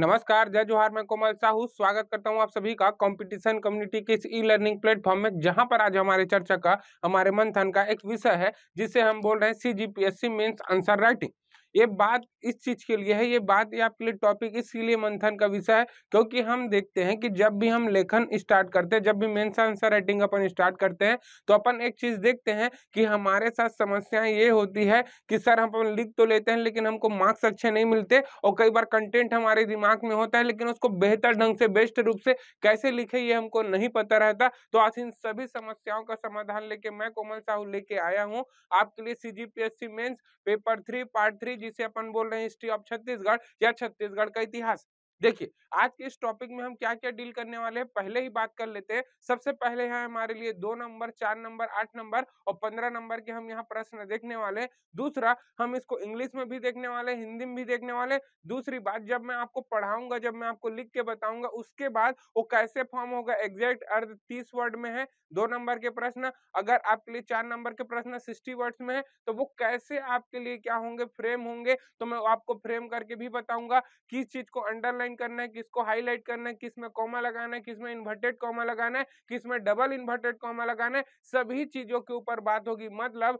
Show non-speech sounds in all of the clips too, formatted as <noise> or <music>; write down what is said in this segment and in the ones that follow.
नमस्कार, जय जोहार, मैं कोमल साहू। स्वागत करता हूँ आप सभी का कंपटीशन कम्युनिटी के इस ई लर्निंग प्लेटफॉर्म में, जहाँ पर आज हमारे चर्चा का, हमारे मंथन का एक विषय है, जिसे हम बोल रहे हैं C G P S C means answer writing ये बात इस चीज़ के लिए है, ये बात ये आपके लिए टॉपिक इसीलिए मंथन का विषय है, क्योंकि हम देखते हैं कि जब भी हम लेखन स्टार्ट करते हैं, जब भी मेंस आंसर राइटिंग अपन स्टार्ट करते हैं तो अपन एक चीज़ देखते हैं कि हमारे साथ समस्याएँ ये होती है कि सर हम अपन लिख तो लेते हैं, लेकिन हमको मार्क्स अच्छे नहीं मिलते और कई बार कंटेंट हमारे दिमाग में होता है, लेकिन उसको बेहतर ढंग से बेस्ट रूप से कैसे लिखे ये हमको नहीं पता रहता। तो आज इन सभी समस्याओं का समाधान लेके मैं कोमल साहू लेके आया हूँ। आपके लिए CGPSC mains paper three part three जिसे अपन बोल रहे हैं हिस्ट्री ऑफ़ छत्तीसगढ़ या छत्तीसगढ़ का इतिहास। देखिए, आज के इस टॉपिक में हम क्या क्या डील करने वाले हैं, पहले ही बात कर लेते हैं। सबसे पहले है हमारे लिए दो नंबर, चार नंबर, आठ नंबर और पंद्रह नंबर के हम यहाँ प्रश्न देखने वाले हैं। दूसरा, हम इसको इंग्लिश में भी देखने वाले हिंदी में भी देखने वाले दूसरी बात, जब मैं आपको पढ़ाऊँगा, जब मैं आपको लिख के बताऊँगा, उसके बाद वो कैसे फॉर्म होगा, एग्जैक्ट अर्थ तीस वर्ड में है, दो नंबर के प्रश्न। अगर आपके लिए चार नंबर के प्रश्न सिक्सटी वर्ड्स में है तो वो कैसे आपके लिए क्या होंगे, फ्रेम होंगे तो मैं आपको फ्रेम करके भी बताऊँगा, किस चीज़ को अंडरलाइन करना है, किसको हाईलाइट करना है, किसमें कॉमा लगाना है, किसमें इन्वर्टेड कॉमा लगाना है, किसमें डबल इन्वर्टेड कॉमा लगाना है, सभी चीज़ों के ऊपर बात होगी। मतलब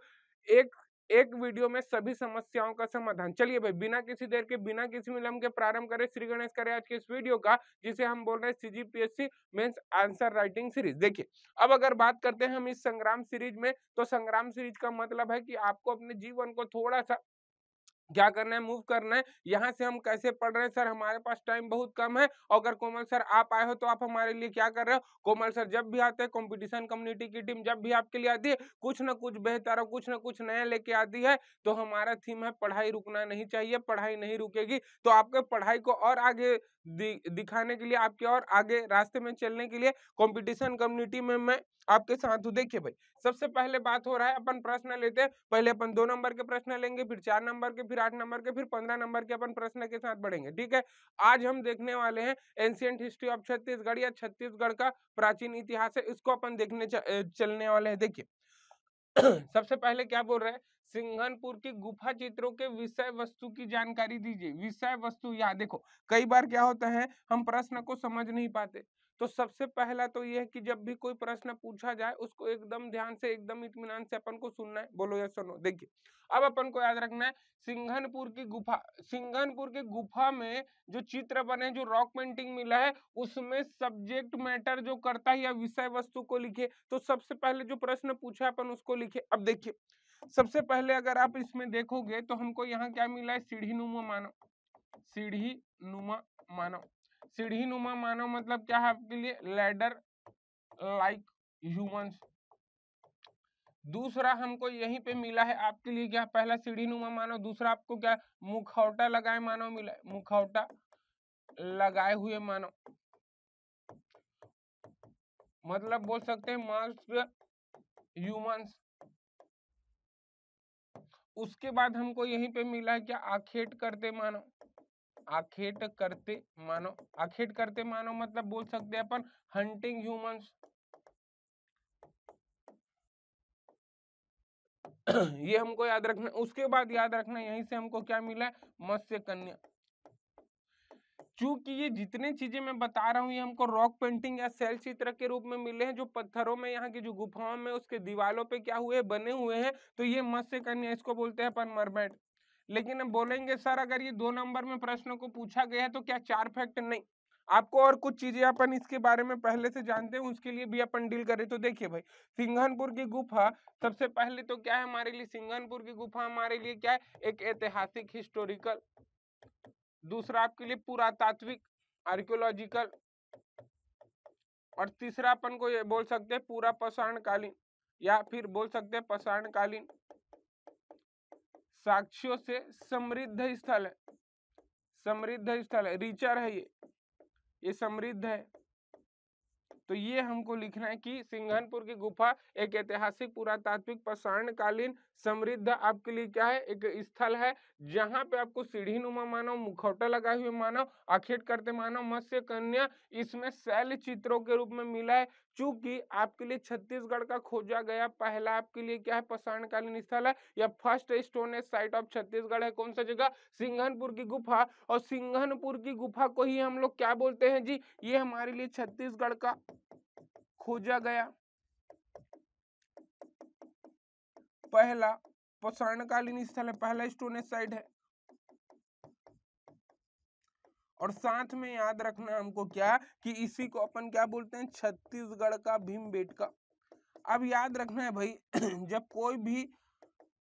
एक एक वीडियो में सभी समस्याओं का समाधान। चलिए भाई, बिना किसी देर के, बिना किसी विलंब के प्रारंभ करें। श्री गणेश करें आज के इस वीडियो का, जिसे हम बोल रहे हैं CGPSC mains answer writing series देखिए, अब अगर बात करते हैं हम इस संग्राम सीरीज़ में तो संग्राम सीरीज़ का मतलब है कि आपको अपने जीवन को थोड़ा सा क्या करना है? मूव करना है। यहाँ से हम कैसे पढ़ रहे हैं? सर, हमारे पास टाइम बहुत कम है। अगर कोमल सर आप आए हो तो आप हमारे लिए क्या कर रहे हो? कोमल सर जब भी आते हैं कंपटीशन कम्युनिटी की टीम जब भी आपके लिए आती है, कुछ ना कुछ बेहतर और कुछ ना कुछ नया लेके आती है तो हमारा थीम है पढ़ाई रुकना नहीं चाहिए, पढ़ाई नहीं रुकेगी। तो आपके पढ़ाई को और आगे दिखाने के लिए, आपके और आगे रास्ते में चलने के लिए कंपटीशन कम्युनिटी में मैं आपके साथ हूँ। देखिए भाई, सबसे पहले बात हो रहा है, अपन प्रश्न लेते हैं। पहले अपन दो नंबर के प्रश्न लेंगे, फिर चार नंबर के, फिर आठ नंबर के, फिर पंद्रह नंबर के अपन प्रश्न के साथ बढ़ेंगे। ठीक है? आज हम देखने वाले हैं एंशियंट हिस्ट्री ऑफ़ छत्तीसगढ़ या छत्तीसगढ़ का प्राचीन इतिहास है, इसको अपन देखने चलने वाले हैं। देखिए, <clears throat> सबसे पहले क्या बोल रहे हैं? सिंघनपुर की गुफा चित्रों के विषय वस्तु की जानकारी दीजिए। विषय वस्तु, या देखो, कई बार क्या होता है, हम प्रश्न को समझ नहीं पाते। तो सबसे पहला तो ये है कि जब भी कोई प्रश्न पूछा जाए, उसको एकदम ध्यान से, एकदम इत्मीनान से अपन को सुनना है। बोलो या सुनो देखिए, अब अपन को याद रखना है, सिंघनपुर की गुफा, सिंघनपुर की गुफा में जो चित्र बने, जो रॉक पेंटिंग मिला है, उसमें सब्जेक्ट मैटर जो करता है या विषय वस्तु को लिखे तो सबसे पहले जो प्रश्न पूछा है, अपन उसको लिखे अब देखिए, सबसे पहले अगर आप इसमें देखोगे तो हमको यहाँ क्या मिला है? सीढ़ी नुमा मानव। सीढ़ी नुमा मानव। सीढ़ी नुमा मानव मतलब क्या है आपके लिए? लेडर लाइक ह्यूमंस दूसरा हमको यहीं पे मिला है आपके लिए क्या? पहला सीढ़ी नुमा मानव, दूसरा आपको क्या? मुखौटा लगाए मानव मिला मुखौटा लगाए हुए मानव। मतलब बोल सकते हैं मास्क ह्यूमंस उसके बाद हमको यहीं पे मिला है क्या? आखेट करते मानव। आखेट करते मानो, आखेट करते मानो मतलब बोल सकते हैं अपन हंटिंग ह्यूमंस <clears throat> ये हमको याद रखना, उसके बाद याद रखना यहीं से हमको क्या मिला है? मत्स्य कन्या। चूँकि ये जितने चीज़ें मैं बता रहा हूँ, ये हमको रॉक पेंटिंग या सेल चित्र के रूप में मिले हैं, जो पत्थरों में, यहाँ की जो गुफाओं में, उसके दीवालों पे क्या हुए बने हुए हैं। तो ये मत्स्य कन्या, इसको बोलते हैं अपन मरमेड लेकिन हम बोलेंगे, सर, अगर ये दो नंबर में प्रश्नों को पूछा गया है तो क्या चार फैक्ट नहीं? आपको और कुछ चीज़ें अपन इसके बारे में पहले से जानते हैं, उसके लिए भी अपन डील करें। तो देखिए भाई, सिंघनपुर की गुफा सबसे पहले तो क्या है हमारे लिए? सिंघनपुर की गुफा हमारे लिए क्या है? एक ऐतिहासिक, हिस्टोरिकल, दूसरा आपके लिए पुरातात्विक, आर्कियोलॉजिकल और तीसरा अपन को ये बोल सकते हैं पूरा पसाण कालीन या फिर बोल सकते हैं पसाण कालीन साक्ष्यों से समृद्ध स्थल है। समृद्ध स्थल है रिचर है ये ये समृद्ध है। तो ये हमको लिखना है कि सिंघनपुर की गुफा एक ऐतिहासिक पुरातात्विक प्रसारण कालीन समृद्ध आपके लिए क्या है? एक स्थल है, जहाँ पे आपको सीढ़ी नुमा मानव, मुखौटा लगाए हुए मानव आखेट करते मानव, मत्स्य कन्या, इसमें शैल चित्रों के रूप में मिला है। चूँकि आपके लिए छत्तीसगढ़ का खोजा गया, पहला आपके लिए क्या है? प्रसारण कालीन स्थल है। या first stone site of Chhattisgarh है कौन सा जगह? सिंघनपुर की गुफा। और सिंघनपुर की गुफा को ही हम लोग क्या बोलते हैं जी? ये हमारे लिए छत्तीसगढ़ का खोजा गया। पहला प्रसारणकालीन स्थल है, पहला स्टोनेज साइट है। और साथ में याद रखना हमको क्या, कि इसी को अपन क्या बोलते हैं? छत्तीसगढ़ का भीम बेटका अब याद रखना है भाई, <clears throat> जब कोई भी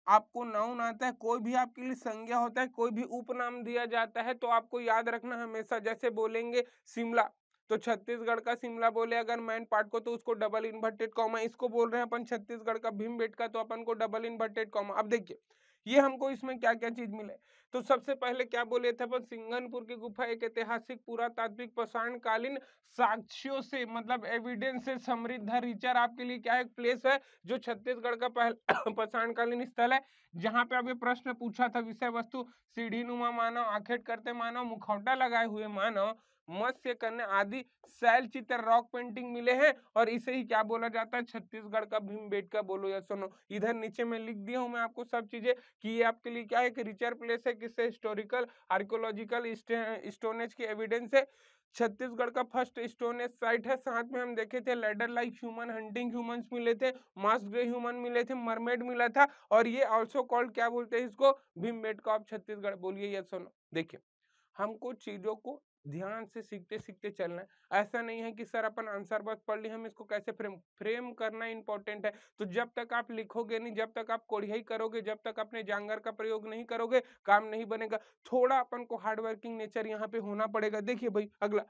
आपको नाउन आता है, कोई भी आपके लिए संज्ञा होता है, कोई भी उपनाम दिया जाता है तो आपको याद रखना हमेशा, जैसे बोलेंगे, शिमला। तो छत्तीसगढ़ का शिमला बोले अगर मैन पार्ट को तो उसको डबल इन्वर्टेड कॉमा, इसको बोल रहे हैं अपन छत्तीसगढ़ का भीम बेट का तो अपन को डबल इन्वर्टेड कॉमा। अब देखिए, ये हमको इसमें क्या क्या चीज़ मिले? तो सबसे पहले क्या बोले थे अपन? सिंगनपुर की गुफा एक ऐतिहासिक, पुरातात्विक प्रसारण कालीन साक्ष्यों से मतलब एविडेंस से समृद्ध रिचर आपके लिए क्या एक प्लेस है जो छत्तीसगढ़ का पहला <coughs> प्रसारण कालीन स्थल है? जहाँ पे अभी प्रश्न पूछा था, विषय वस्तु, सीढ़ी नुमा मानव, आखेट करते मानव, मुखौटा लगाए हुए मानव मत्स्य कन्या आदि शैल चित्र रॉक पेंटिंग मिले हैं और इसे ही क्या बोला जाता है? छत्तीसगढ़ का भीम का बोलो या सुनो। इधर नीचे में लिख दिया हूँ मैं आपको सब चीज़ें कि ये आपके लिए क्या है कि रिचर प्लेस है, किससे? हिस्टोरिकल आर्कोलॉजिकल स्टोनेज की एविडेंस है। छत्तीसगढ़ का फ़र्स्ट स्टोनेज साइट है। साथ में हम देखे थे ladder like human hunting humans मिले थे मास्क ग्रे ह्यूमन मिले थे मरमेड मिला था और ये ऑल्सो कॉल्ड क्या बोलते हैं इसको? Bhimbetka of Chhattisgarh. बोलिए या सुनो। देखिए, हमको चीज़ों को ध्यान से सीखते सीखते चलना है। ऐसा नहीं है कि सर अपन आंसर बस पढ़ ली हम इसको कैसे फ्रेम फ्रेम करना इंपॉर्टेंट है। तो जब तक आप लिखोगे नहीं, जब तक आप कोढ़ियाई करोगे, जब तक अपने जांगर का प्रयोग नहीं करोगे, काम नहीं बनेगा। थोड़ा अपन को हार्ड वर्किंग नेचर यहाँ पे होना पड़ेगा। देखिए भाई, अगला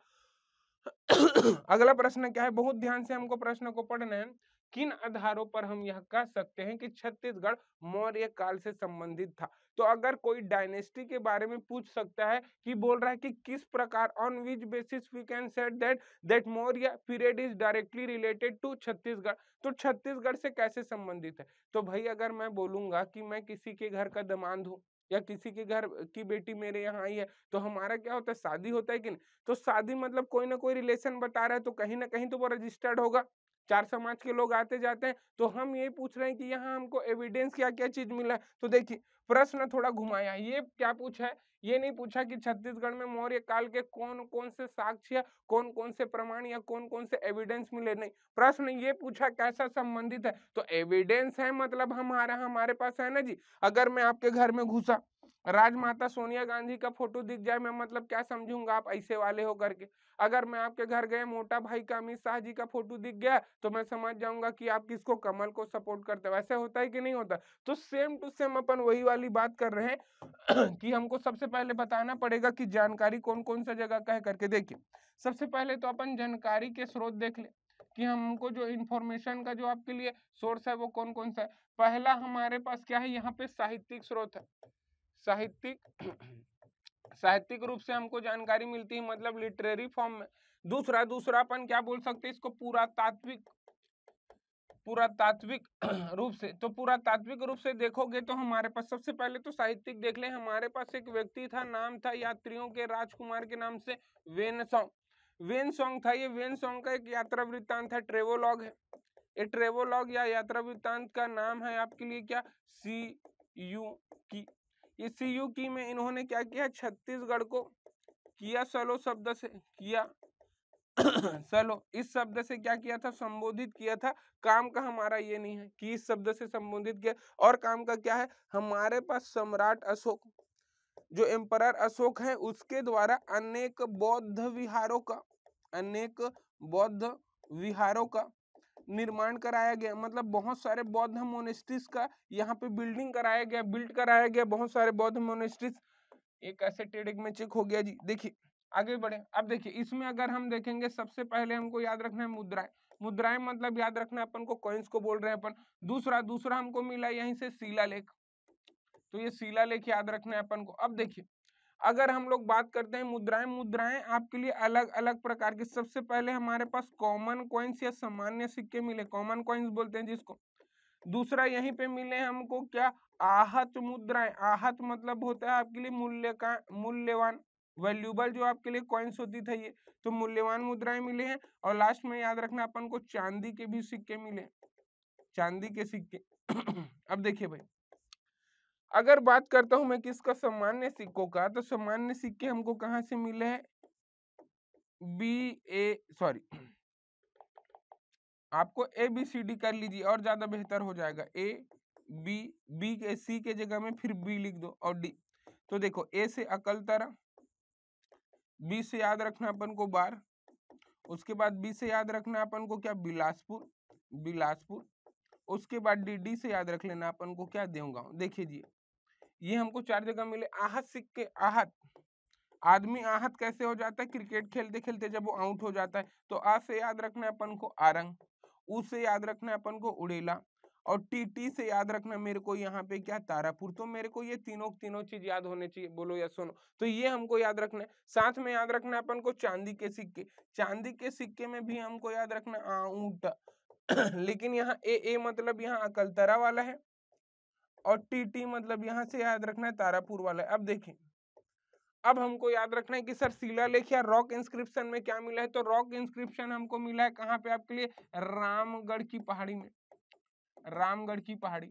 अगला प्रश्न क्या है? बहुत ध्यान से हमको प्रश्न को पढ़ना है। किन आधारों पर हम यह कह सकते हैं कि छत्तीसगढ़ मौर्य काल से संबंधित था? तो अगर कोई डायनेस्टी के बारे में पूछ सकता है कि बोल रहा है कि किस प्रकार on which basis we can set that that Maurya period is directly related to Chhattisgarh तो छत्तीसगढ़ से कैसे संबंधित है? तो भाई अगर मैं बोलूँगा कि मैं किसी के घर का दमांद हूँ या किसी के घर की बेटी मेरे यहाँ आई है तो हमारा क्या होता है? शादी होता है कि नहीं? तो शादी मतलब कोई ना कोई रिलेशन बता रहा है तो कहीं ना कहीं तो वो रजिस्टर्ड होगा। चार समाज के लोग आते जाते हैं तो हम ये पूछ रहे हैं कि यहाँ हमको एविडेंस क्या क्या चीज़ मिला है? तो देखिए, प्रश्न थोड़ा घुमाया, ये क्या पूछा है? ये नहीं पूछा कि छत्तीसगढ़ में मौर्य काल के कौन कौन से साक्ष्य कौन कौन से प्रमाण या कौन कौन से एविडेंस मिले? नहीं, प्रश्न ये पूछा कैसा संबंधित है? तो एविडेंस है मतलब हमारा, हमारे पास है ना जी? अगर मैं आपके घर में घुसा राजमाता सोनिया गांधी का फ़ोटो दिख जाए, मैं मतलब क्या समझूँगा? आप ऐसे वाले हो करके। अगर मैं आपके घर गए, मोटा भाई का अमित शाह जी का फ़ोटो दिख गया तो मैं समझ जाऊँगा कि आप किसको, कमल को सपोर्ट करते वैसे होता है कि नहीं होता? तो सेम टू सेम अपन वही वाली बात कर रहे हैं <clears throat> कि हमको सबसे पहले बताना पड़ेगा कि जानकारी कौन कौन सा जगह का है करके देखिए। सबसे पहले तो अपन जानकारी के स्रोत देख ले कि हमको जो इन्फॉर्मेशन का जो आपके लिए सोर्स है वो कौन कौन सा है। पहला हमारे पास क्या है? यहाँ पे साहित्यिक स्रोत है। साहित्यिक <clears throat> साहित्यिक रूप से हमको जानकारी मिलती है मतलब लिटरेरी फॉर्म में। दूसरा, दूसरापन क्या बोल सकते हैं इसको? पूरा तात्विक पूरा तात्विक <clears throat> रूप से। तो पूरा तात्विक रूप से देखोगे तो हमारे पास, सबसे पहले तो साहित्यिक देख ले, हमारे पास एक व्यक्ति था, नाम था यात्रियों के, राजकुमार के नाम से वेन सॉन्ग। वेन सॉन्ग था ये, वेन सॉन्ग का एक यात्रा वृत्तांत है ट्रेवोलॉग है। ये ट्रेवोलॉग या यात्रा वृत्तांत का नाम है आपके लिए क्या? सी यू की। इस की में इन्होंने क्या किया? छत्तीसगढ़ को किया सलो शब्द से, किया <coughs> सलो। इस शब्द से क्या किया था? संबोधित किया था। काम का हमारा ये नहीं है कि इस शब्द से संबोधित किया। और काम का क्या है? हमारे पास सम्राट अशोक, जो एम्पर अशोक है, उसके द्वारा अनेक बौद्ध विहारों का, अनेक बौद्ध विहारों का निर्माण कराया गया मतलब बहुत सारे बौद्ध मोनेस्ट्रीज का यहाँ पे बिल्डिंग कराया गया बिल्ड कराया गया, बहुत सारे बौद्ध मोनेस्ट्रीज एक ऐसे टेडिक में चेक हो गया जी। देखिए, आगे बढ़े। अब देखिए, इसमें अगर हम देखेंगे, सबसे पहले हमको याद रखना है मुद्राएँ। मुद्राएँ मतलब याद रखना अपन को कॉइन्स को बोल रहे हैं अपन। दूसरा दूसरा हमको मिला यहीं से शिलालेख तो ये शिलालेख याद रखना है अपन को। अब देखिए अगर हम लोग बात करते हैं मुद्राएँ मुद्राएँ आपके लिए अलग अलग प्रकार की। सबसे पहले हमारे पास कॉमन कॉइन्स या सामान्य सिक्के मिले। कॉमन कॉइन्स बोलते हैं जिसको। दूसरा यहीं पे मिले हमको क्या? आहत मुद्राएँ। आहत मतलब होता है आपके लिए मूल्य का, मूल्यवान वैल्यूबल जो आपके लिए कॉइन्स होती था ये। तो मूल्यवान मुद्राएँ मिले हैं और लास्ट में याद रखना अपन को चांदी के भी सिक्के मिले। चांदी के सिक्के। अब देखिए भाई। अगर बात करता हूँ मैं किसका सामान्य सिक्कों का तो सामान्य सिक्के हमको कहाँ से मिले हैं? बी ए सॉरी आपको ए बी सी डी कर लीजिए और ज़्यादा बेहतर हो जाएगा। ए बी बी के सी के जगह में फिर बी लिख दो और डी तो देखो ए से अकल तरह बी से याद रखना अपन को बार, उसके बाद बी से याद रखना अपन को क्या? बिलासपुर बिलासपुर, उसके बाद डी डी से याद रख लेना अपन को क्या? देवगांव। देखिए जी ये हमको चार जगह मिले, आहत सिक्के, आहत। आदमी आहत कैसे हो जाता है? क्रिकेट खेलते खेलते जब वो आउट हो जाता है तो आ से याद रखना है अपन को आरंग, उ से याद रखना है अपन को उड़ेला, और टी टी से याद रखना मेरे को यहाँ पे क्या तारापुर तो मेरे को ये तीनों तीनों चीज़ याद होने चाहिए, बोलो या सुनो। तो ये हमको याद रखना है। साथ में याद रखना है अपन को चांदी के सिक्के। चांदी के सिक्के में भी हमको याद रखना आऊट <clears throat> लेकिन यहाँ ए ए मतलब यहाँ अकलतरा वाला है। और टी टी मतलब यहाँ से याद रखना है तारापुर वाला अब देखें। अब हमको याद रखना है कि सर शिलालेख या रॉक इंस्क्रिप्शन में क्या मिला है? तो रॉक इंस्क्रिप्शन हमको मिला है कहाँ पे? आपके लिए रामगढ़ की पहाड़ी में। रामगढ़ की पहाड़ी।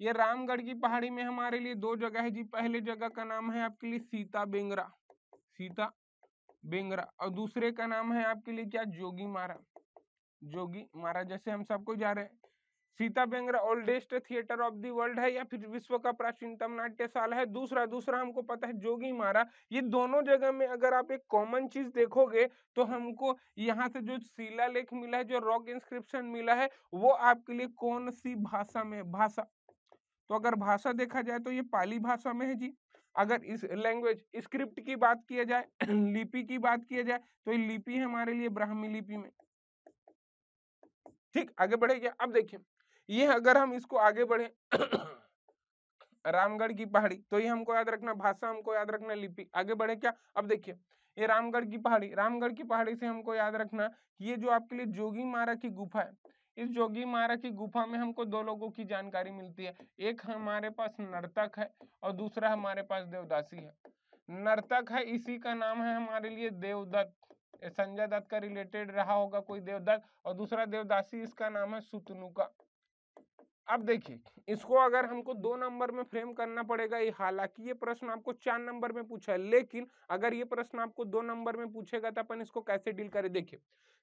ये रामगढ़ की पहाड़ी में हमारे लिए दो जगह है जी। पहले जगह का नाम है आपके लिए सीता बेंगरा। सीता बेंगरा। और दूसरे का नाम है आपके लिए क्या? जोगी मारा जोगी मारा जैसे हम सबको जा रहे हैं। Sita Bengra oldest theatre of the world है, या फिर विश्व का प्राचीनतम नाट्यशाला है। दूसरा दूसरा हमको पता है जोगी मारा। ये दोनों जगह में अगर आप एक कॉमन चीज़ देखोगे तो हमको यहाँ से जो शिलालेख मिला है, जो रॉक इंस्क्रिप्शन मिला है, वो आपके लिए कौन सी भाषा में, भाषा? तो अगर भाषा देखा जाए तो ये पाली भाषा में है जी। अगर इस लैंग्वेज स्क्रिप्ट की बात किया जाए, <clears throat> लिपि की बात किया जाए तो ये लिपि हमारे लिए ब्राह्मी लिपि में। ठीक, आगे बढ़े क्या? अब देखिए। ये अगर हम इसको आगे बढ़े <coughs> रामगढ़ की पहाड़ी तो ये हमको याद रखना, भाषा हमको याद रखना, लिपि, आगे बढ़े क्या? अब देखिए, ये रामगढ़ की पहाड़ी, रामगढ़ की पहाड़ी से हमको याद रखना ये जो आपके लिए जोगी मारा की गुफा है, इस जोगी मारा की गुफा में हमको दो लोगों की जानकारी मिलती है, एक हमारे पास नर्तक है और दूसरा हमारे पास देवदासी है। नर्तक है, इसी का नाम है हमारे लिए देवदत्त संजय दत्त का रिलेटेड रहा होगा कोई देवदत्त और दूसरा देवदासी इसका नाम है सुतनुका अब देखिए, इसको अगर हमको दो नंबर में फ्रेम करना पड़ेगा ये, हालाँकि ये प्रश्न आपको चार नंबर में पूछा है, लेकिन अगर ये प्रश्न आपको दो नंबर में पूछेगा तो अपन इसको कैसे डील करें? देखिए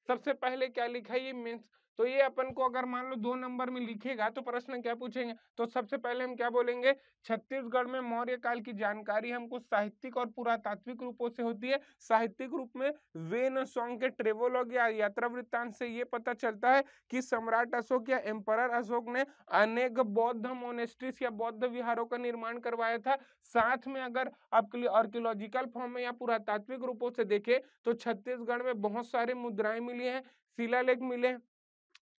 सबसे पहले क्या लिखा है ये मीन्स तो ये अपन को अगर मान लो दो नंबर में लिखेगा तो प्रश्न क्या पूछेंगे? तो सबसे पहले हम क्या बोलेंगे? छत्तीसगढ़ में मौर्य काल की जानकारी हमको साहित्यिक और पुरातात्विक रूपों से होती है। साहित्यिक रूप में वेन सॉन्ग के ट्रेवोलॉग या यात्रा वृत्तांत से ये पता चलता है कि सम्राट अशोक या एम्पर अशोक ने अनेक बौद्ध मोनेस्ट्रीज या बौद्ध विहारों का निर्माण करवाया था। साथ में अगर लिए आर्कियोलॉजिकल फॉर्म में या पुरातात्विक रूपों से देखे तो छत्तीसगढ़ में बहुत सारे मुद्राएँ है शिलालेख मिले।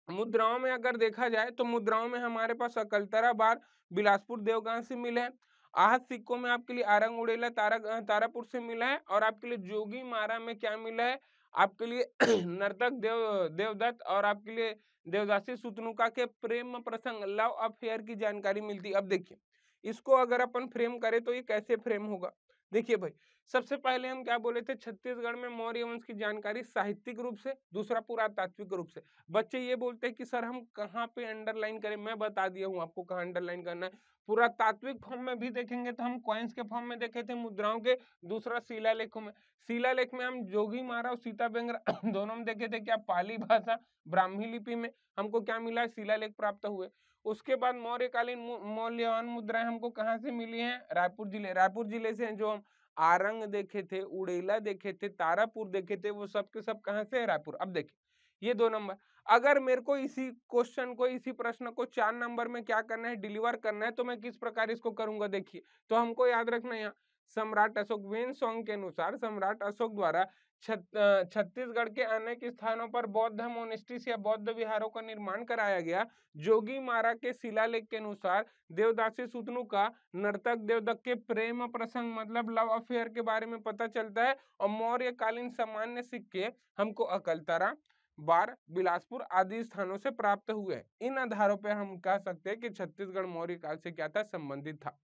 मुद्राओं में अगर देखा जाए तो मुद्राओं में हमारे पास अकलतरा बार बिलासपुर देवगांव से मिले हैं। आहत सिक्कों में आपके लिए आरंग उड़ेला तारा तारापुर से मिला है और आपके लिए जोगी मारा में क्या मिला है? आपके लिए <clears throat> नर्तक देव, देवदत्त और आपके लिए देवदासी सुतनुका के प्रेम प्रसंग, लव अफेयर की जानकारी मिलती। अब देखिए, इसको अगर अपन फ्रेम करें तो ये कैसे फ्रेम होगा? देखिए भाई, सबसे पहले हम क्या बोले थे, छत्तीसगढ़ में मौर्य वंश की जानकारी साहित्यिक रूप से, दूसरा पुरातात्विक रूप से। बच्चे ये बोलते हैं कि, सर, हम कहाँ पे अंडरलाइन करें? मैं बता दिया हूँ आपको कहाँ अंडरलाइन करना है। पुरातात्विक फॉर्म में भी देखेंगे तो हम कॉइन्स के फॉर्म में देखे थे, मुद्राओं के, दूसरा शिलालेखों में। शिलालेख में हम जोगी मारा और सीता बेंगरा <coughs> दोनों में देखे थे क्या? पाली भाषा ब्राह्मी लिपि में हमको क्या मिला? है शिलालेख प्राप्त हुए। उसके बाद मौर्यकालीन मौल्यवान मुद्राएँ हमको कहाँ से मिली हैं? रायपुर ज़िले। रायपुर ज़िले से जो हम आरंग देखे थे, उड़ेला देखे थे, तारापुर देखे थे, वो सब के सब कहाँ से है? रायपुर। अब देखिए, ये दो नंबर। अगर मेरे को इसी क्वेश्चन को, इसी प्रश्न को चार नंबर में क्या करना है, डिलीवर करना है तो मैं किस प्रकार इसको करूँगा? देखिए तो हमको याद रखना यहाँ। सम्राट अशोक वेन सॉन्ग के अनुसार सम्राट अशोक द्वारा छत्तीसगढ़ के अनेक स्थानों पर बौद्ध मोनिस्ट्रीज या बौद्ध विहारों का निर्माण कराया गया। जोगी मारा के शिलालेख के अनुसार देवदासी सुतनु का नर्तक देवदत्त के प्रेम प्रसंग मतलब लव अफेयर के बारे में पता चलता है और मौर्य कालीन सामान्य सिक्के हमको अकलतरा बार बिलासपुर आदि स्थानों से प्राप्त हुए। इन आधारों पर हम कह सकते हैं कि छत्तीसगढ़ मौर्य काल से क्या था? संबंधित था।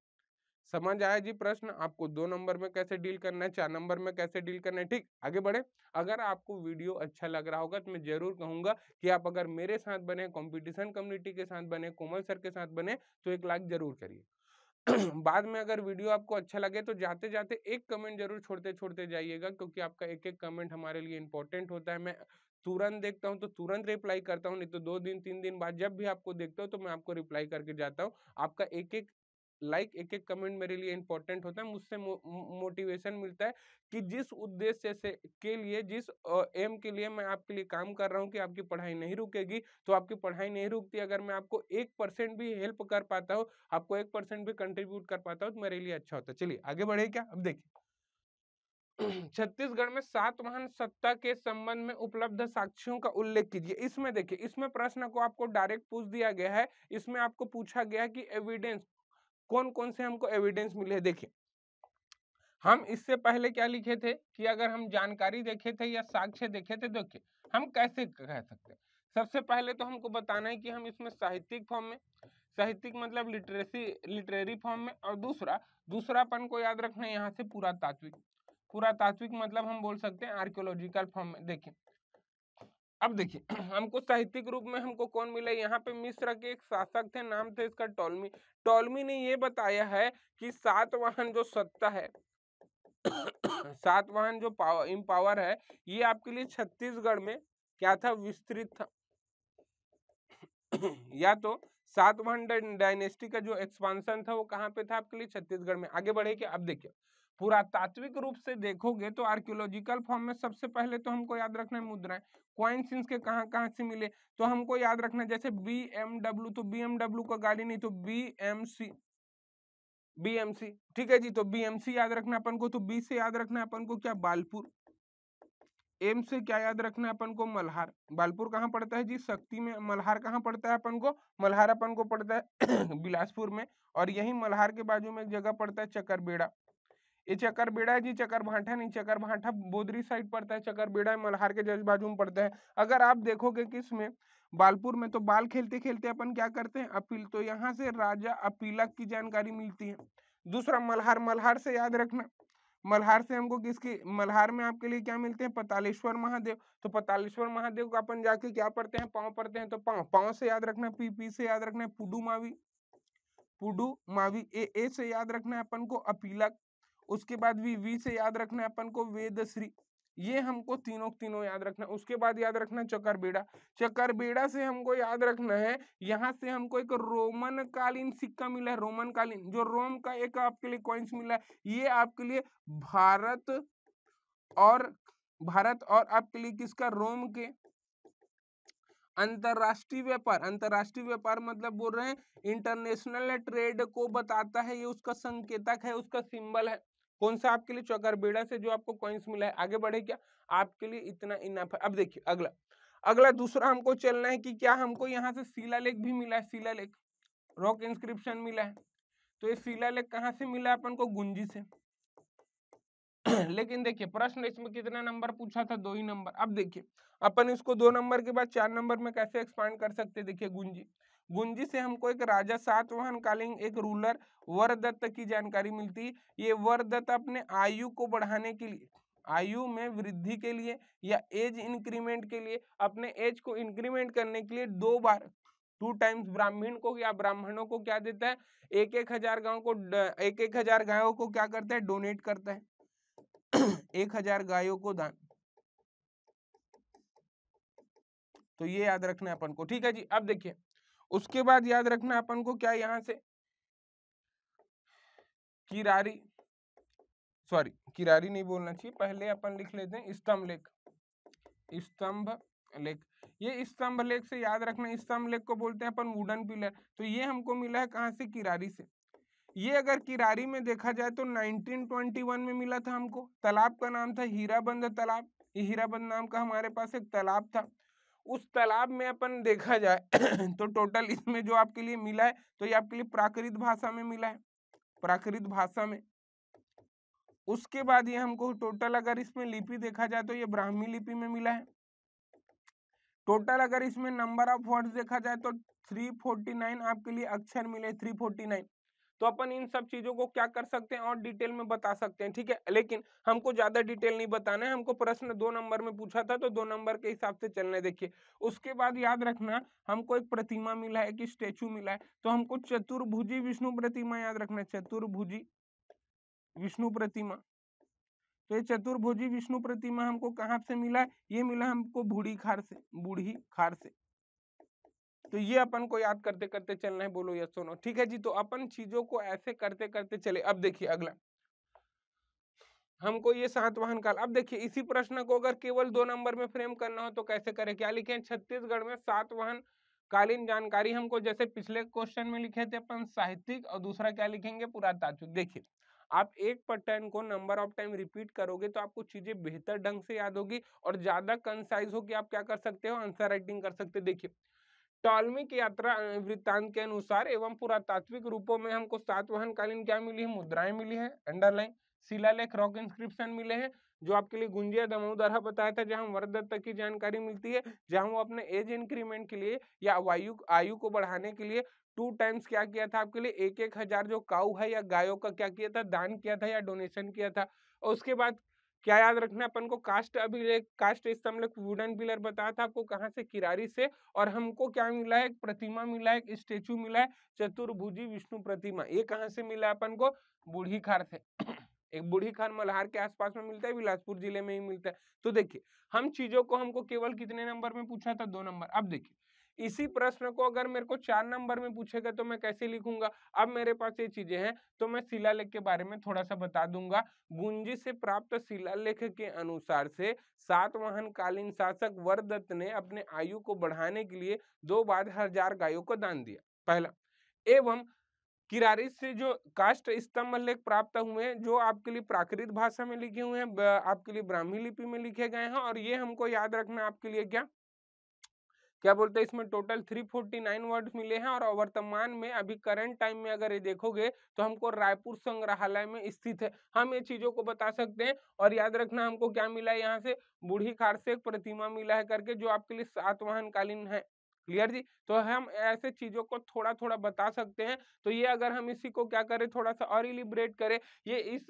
समझ आया जी प्रश्न? आपको दो नंबर में कैसे डील करना है, चार नंबर में कैसे डील करना है, ठीक? आगे बढ़े। अगर आपको वीडियो अच्छा लग रहा होगा तो मैं ज़रूर कहूँगा कि आप अगर मेरे साथ बने, कंपटीशन कम्युनिटी के साथ बने, कोमल सर के साथ बने तो एक लाइक ज़रूर करिए। <clears throat> बाद में अगर वीडियो आपको अच्छा लगे तो जाते जाते एक कमेंट ज़रूर छोड़ते छोड़ते जाइएगा, क्योंकि आपका एक एक कमेंट हमारे लिए इंपॉर्टेंट होता है। मैं तुरंत देखता हूँ तो तुरंत रिप्लाई करता हूँ, नहीं तो दो दिन, तीन दिन बाद जब भी आपको देखता हूँ तो मैं आपको रिप्लाई करके जाता हूँ। आपका एक एक लाइक like, एक एक कमेंट मेरे लिए इंपॉर्टेंट होता है मुझसे मो, मोटिवेशन मिलता है कि जिस उद्देश्य से के लिए जिस एम के लिए मैं आपके लिए काम कर रहा हूँ कि आपकी पढ़ाई नहीं रुकेगी तो आपकी पढ़ाई नहीं रुकती अगर मैं आपको एक परसेंट भी हेल्प कर पाता हूँ आपको एक परसेंट भी कंट्रीब्यूट कर पाता हूँ तो मेरे लिए अच्छा होता चलिए आगे बढ़े क्या? अब देखिए। <clears throat> छत्तीसगढ़ में सातवाहन सत्ता के संबंध में उपलब्ध साक्ष्यों का उल्लेख कीजिए। इसमें देखिए इसमें प्रश्न को आपको डायरेक्ट पूछ दिया गया है इसमें आपको पूछा गया है कि एविडेंस कौन कौन से हमको एविडेंस मिले देखिए, हम इससे पहले क्या लिखे थे कि अगर हम जानकारी देखे थे या साक्ष्य देखे थे, देखिए, हम कैसे कह सकते हैं? सबसे पहले तो हमको बताना है कि हम इसमें साहित्यिक फॉर्म में, साहित्यिक मतलब लिटरेसी लिटरेरी फॉर्म में और दूसरा, दूसरापन को याद रखना है यहाँ से पूरा तात्विक पूरा तात्विक मतलब हम बोल सकते हैं आर्कियोलॉजिकल फॉर्म में। देखिए अब देखिए, <clears throat> हमको साहित्यिक रूप में हमको कौन मिला? यहाँ पे मिश्र के एक शासक थे, नाम थे इसका टोलमी। टोलमी ने ये बताया है कि सातवाहन जो सत्ता है <clears throat> सातवाहन जो पावर इम्पावर है, ये आपके लिए छत्तीसगढ़ में क्या था? विस्तृत था। <clears throat> या तो सातवाहन डायनेस्टी का जो एक्सपांशन था, वो कहाँ पे था आपके लिए? छत्तीसगढ़ में। आगे बढ़े क्या अब देखिए। पुरातात्विक रूप से देखोगे तो आर्कियोलॉजिकल फॉर्म में सबसे पहले तो हमको याद रखना है मुद्राएँ क्वाइंसिंस के कहाँ कहाँ से मिले? तो हमको याद रखना जैसे बी तो बी का गाड़ी नहीं तो बी एम सी बी ठीक है जी? तो बी एम सी याद रखना अपन को तो बी से याद रखना अपन को क्या? बालपुर। एम से क्या याद रखना है अपन को? मल्हार। बालपुर कहाँ पड़ता है जी? शक्ति में, मल्हार कहाँ पड़ता है अपन को? मल्हार अपन को पड़ता है <clears throat> बिलासपुर में और यही मल्हार के बाजू में एक जगह पड़ता है चकरबेड़ा। ये चक्कर बेड़ा है जी, चक्कर भाटा नहीं, चक्कर भाटा बोदरी साइड पड़ता है, चक्कर बेड़ा है, मल्हार के जज बाजू में पड़ता है। अगर आप देखोगे कि इसमें बालपुर में तो बाल खेलते खेलते अपन क्या करते हैं, अपील तो यहाँ से राजा अपीलक की जानकारी मिलती है। दूसरा, मल्हार मल्हार से याद रखना। मल्हार से हमको किसकी, मल्हार में आपके लिए क्या मिलते हैं? पतालेश्वर महादेव। तो पतालेश्वर महादेव को अपन जाके क्या पढ़ते हैं? पाँव पढ़ते हैं तो पाँव पाँव से याद रखना पी पी से याद रखना है पुडू मावी। पुडू मावी ए ए से याद रखना है अपन को, अपीलक। उसके बाद भी वी से याद रखना है अपन को, वेद श्री, ये हमको तीनों तीनों याद रखना है। उसके बाद याद रखना चकर बेड़ा चकर बेड़ा से हमको याद रखना है, यहाँ से हमको एक रोमन कालीन सिक्का मिला है रोमन कालीन जो रोम का एक आपके लिए कॉइन्स मिला है। ये आपके लिए भारत और भारत और आपके लिए किसका? रोम के। अंतरराष्ट्रीय व्यापार अंतरराष्ट्रीय व्यापार मतलब बोल रहे हैं इंटरनेशनल ट्रेड को बताता है, ये उसका संकेतक है, उसका सिंबल है। कौन सा आपके लिए चौकर बेड़ा से जो आपको कॉइन्स मिला है? आगे बढ़े क्या? आपके लिए इतना इनफ है। अब देखिए, अगला अगला दूसरा हमको चलना है कि क्या हमको यहाँ से शिलालेख भी मिला है? शिलालेख रॉक इंस्क्रिप्शन मिला है। तो ये शिलालेख कहाँ से मिला अपन को? गुंजी से। <clears throat> लेकिन देखिए, प्रश्न इसमें कितना नंबर पूछा था? दो ही नंबर अब देखिए, अपन इसको दो नंबर के बाद चार नंबर में कैसे एक्सपांड कर सकते देखिए गुंजी गुंजी से हमको एक राजा सातवाहन कालीन एक रूलर वरदत्त की जानकारी मिलती। है ये वरदत्त अपने आयु को बढ़ाने के लिए, आयु में वृद्धि के लिए या एज इंक्रीमेंट के लिए, अपने एज को इंक्रीमेंट करने के लिए दो बार, टू टाइम्स ब्राह्मण को या ब्राह्मणों को क्या देता है? एक एक हज़ार गाँव को एक एक हज़ार गायों को क्या करता है? डोनेट करता है। <clears throat> एक हज़ार गायों को दान। तो ये याद रखना है अपन को, ठीक है जी? अब देखिए उसके बाद याद रखना अपन को क्या यहाँ से? किरारी। सॉरी, किरारी नहीं बोलना चाहिए, पहले अपन लिख लेते हैं स्तंभ लेख। स्तंभ लेख। ये स्तंभ लेख से याद रखना, स्तंभ लेख को बोलते हैं अपन वुडन पिलर तो ये हमको मिला है कहाँ से? किरारी से। ये अगर किरारी में देखा जाए तो 1921 में मिला था हमको। तालाब का नाम था हीराबंद तालाब। ये हीराबंद नाम का हमारे पास एक तालाब था। उस तालाब में अपन देखा जाए <clears throat> तो टोटल इसमें जो आपके लिए मिला है तो ये आपके लिए प्राकृत भाषा में मिला है। प्राकृत भाषा में। उसके बाद ये हमको टोटल अगर इसमें लिपि देखा जाए तो ये ब्राह्मी लिपि में मिला है। टोटल अगर इसमें नंबर ऑफ़ वर्ड्स देखा जाए तो 349 आपके लिए अक्षर मिले 349 तो अपन इन सब चीज़ों को क्या कर सकते हैं और डिटेल में बता सकते हैं, ठीक है? लेकिन हमको ज़्यादा डिटेल नहीं बताना है, हमको प्रश्न दो नंबर में पूछा था तो दो नंबर के हिसाब से चलने देखिए। उसके बाद याद रखना, हमको एक प्रतिमा मिला है कि स्टेचू मिला है तो हमको चतुर्भुजी विष्णु प्रतिमा याद रखना चतुर्भुजी विष्णु प्रतिमा। तो ये चतुर्भुजी विष्णु प्रतिमा हमको कहाँ से मिला है? ये मिला हमको बूढ़ी खार से, बूढ़ी खार से। तो ये अपन को याद करते करते चलना है, बोलो यस सुनो ठीक है जी? तो अपन चीज़ों को ऐसे करते करते चले। अब देखिए अगला। हमको ये सातवाहन काल, अब देखिए इसी प्रश्न को अगर केवल दो नंबर में फ्रेम करना हो तो कैसे करें? क्या लिखे छत्तीसगढ़ में सातवाहन कालीन जानकारी हमको जैसे पिछले क्वेश्चन में लिखे थे अपन, साहित्यिक, और दूसरा क्या लिखेंगे? पुरातात्विक। देखिए, आप एक पैटर्न को नंबर ऑफ़ टाइम रिपीट करोगे तो आपको चीज़ें बेहतर ढंग से याद होगी और ज़्यादा कंसाइज हो कि आप क्या कर सकते हो? आंसर राइटिंग कर सकते देखिए टॉलमी की यात्रा वृत्तांत के अनुसार एवं पुरातात्विक रूपों में हमको सातवाहन कालीन क्या मिली है? मुद्राएँ मिली है, अंडरलाइन शिलालेख, रॉक इंस्क्रिप्शन मिले हैं, जो आपके लिए गुंजिया दमोदरा बताया था, जहाँ वर्दत्त की जानकारी मिलती है, जहाँ वो अपने एज इंक्रीमेंट के लिए या वायु, आयु को बढ़ाने के लिए टू टाइम्स क्या किया था आपके लिए? एक एक हज़ार जो काउ है या गायों का क्या किया था? दान किया था या डोनेशन किया था? और उसके बाद क्या याद रखना अपन को? कास्ट अभिलेख कास्ट स्तंभ वुडन पिलर बताया था आपको कहाँ से? किरारी से। और हमको क्या मिला है? एक प्रतिमा मिला है, एक स्टेचू मिला है, चतुर्भुजी विष्णु प्रतिमा। ये कहाँ से मिला अपन को? बूढ़ी खार से। एक बूढ़ी खान मल्हार के आसपास में मिलता है, बिलासपुर ज़िले में ही मिलता है। तो देखिए, हम चीज़ों को हमको केवल कितने नंबर में पूछा था? दो नंबर। अब देखिए इसी प्रश्न को अगर मेरे को चार नंबर में पूछेगा तो मैं कैसे लिखूँगा? अब मेरे पास ये चीज़ें हैं तो मैं शिलालेख के बारे में थोड़ा सा बता दूँगा। गुंजी से प्राप्त शिलालेख के अनुसार से सातवाहन कालीन शासक वरदत्त ने अपने आयु को बढ़ाने के लिए दो बार हज़ार गायों को दान दिया। पहला, एवं किरारी से जो काष्ट स्तंभ लेख प्राप्त हुए हैं, जो आपके लिए प्राकृत भाषा में लिखे हुए हैं आपके लिए ब्राह्मी लिपि में लिखे गए हैं, और ये हमको याद रखना आपके लिए क्या? क्या बोलते हैं इसमें टोटल 349 वर्ड्स मिले हैं? और वर्तमान में अभी करंट टाइम में अगर ये देखोगे तो हमको रायपुर संग्रहालय में स्थित है। हम ये चीज़ों को बता सकते हैं। और याद रखना हमको क्या मिला है यहाँ से? बूढ़ी खार से एक प्रतिमा मिला है करके, जो आपके लिए सातवाहन कालीन है। क्लियर जी? तो हम ऐसे चीज़ों को थोड़ा थोड़ा बता सकते हैं। तो ये अगर हम इसी को क्या करें? थोड़ा सा और इलिब्रेट करें। ये इस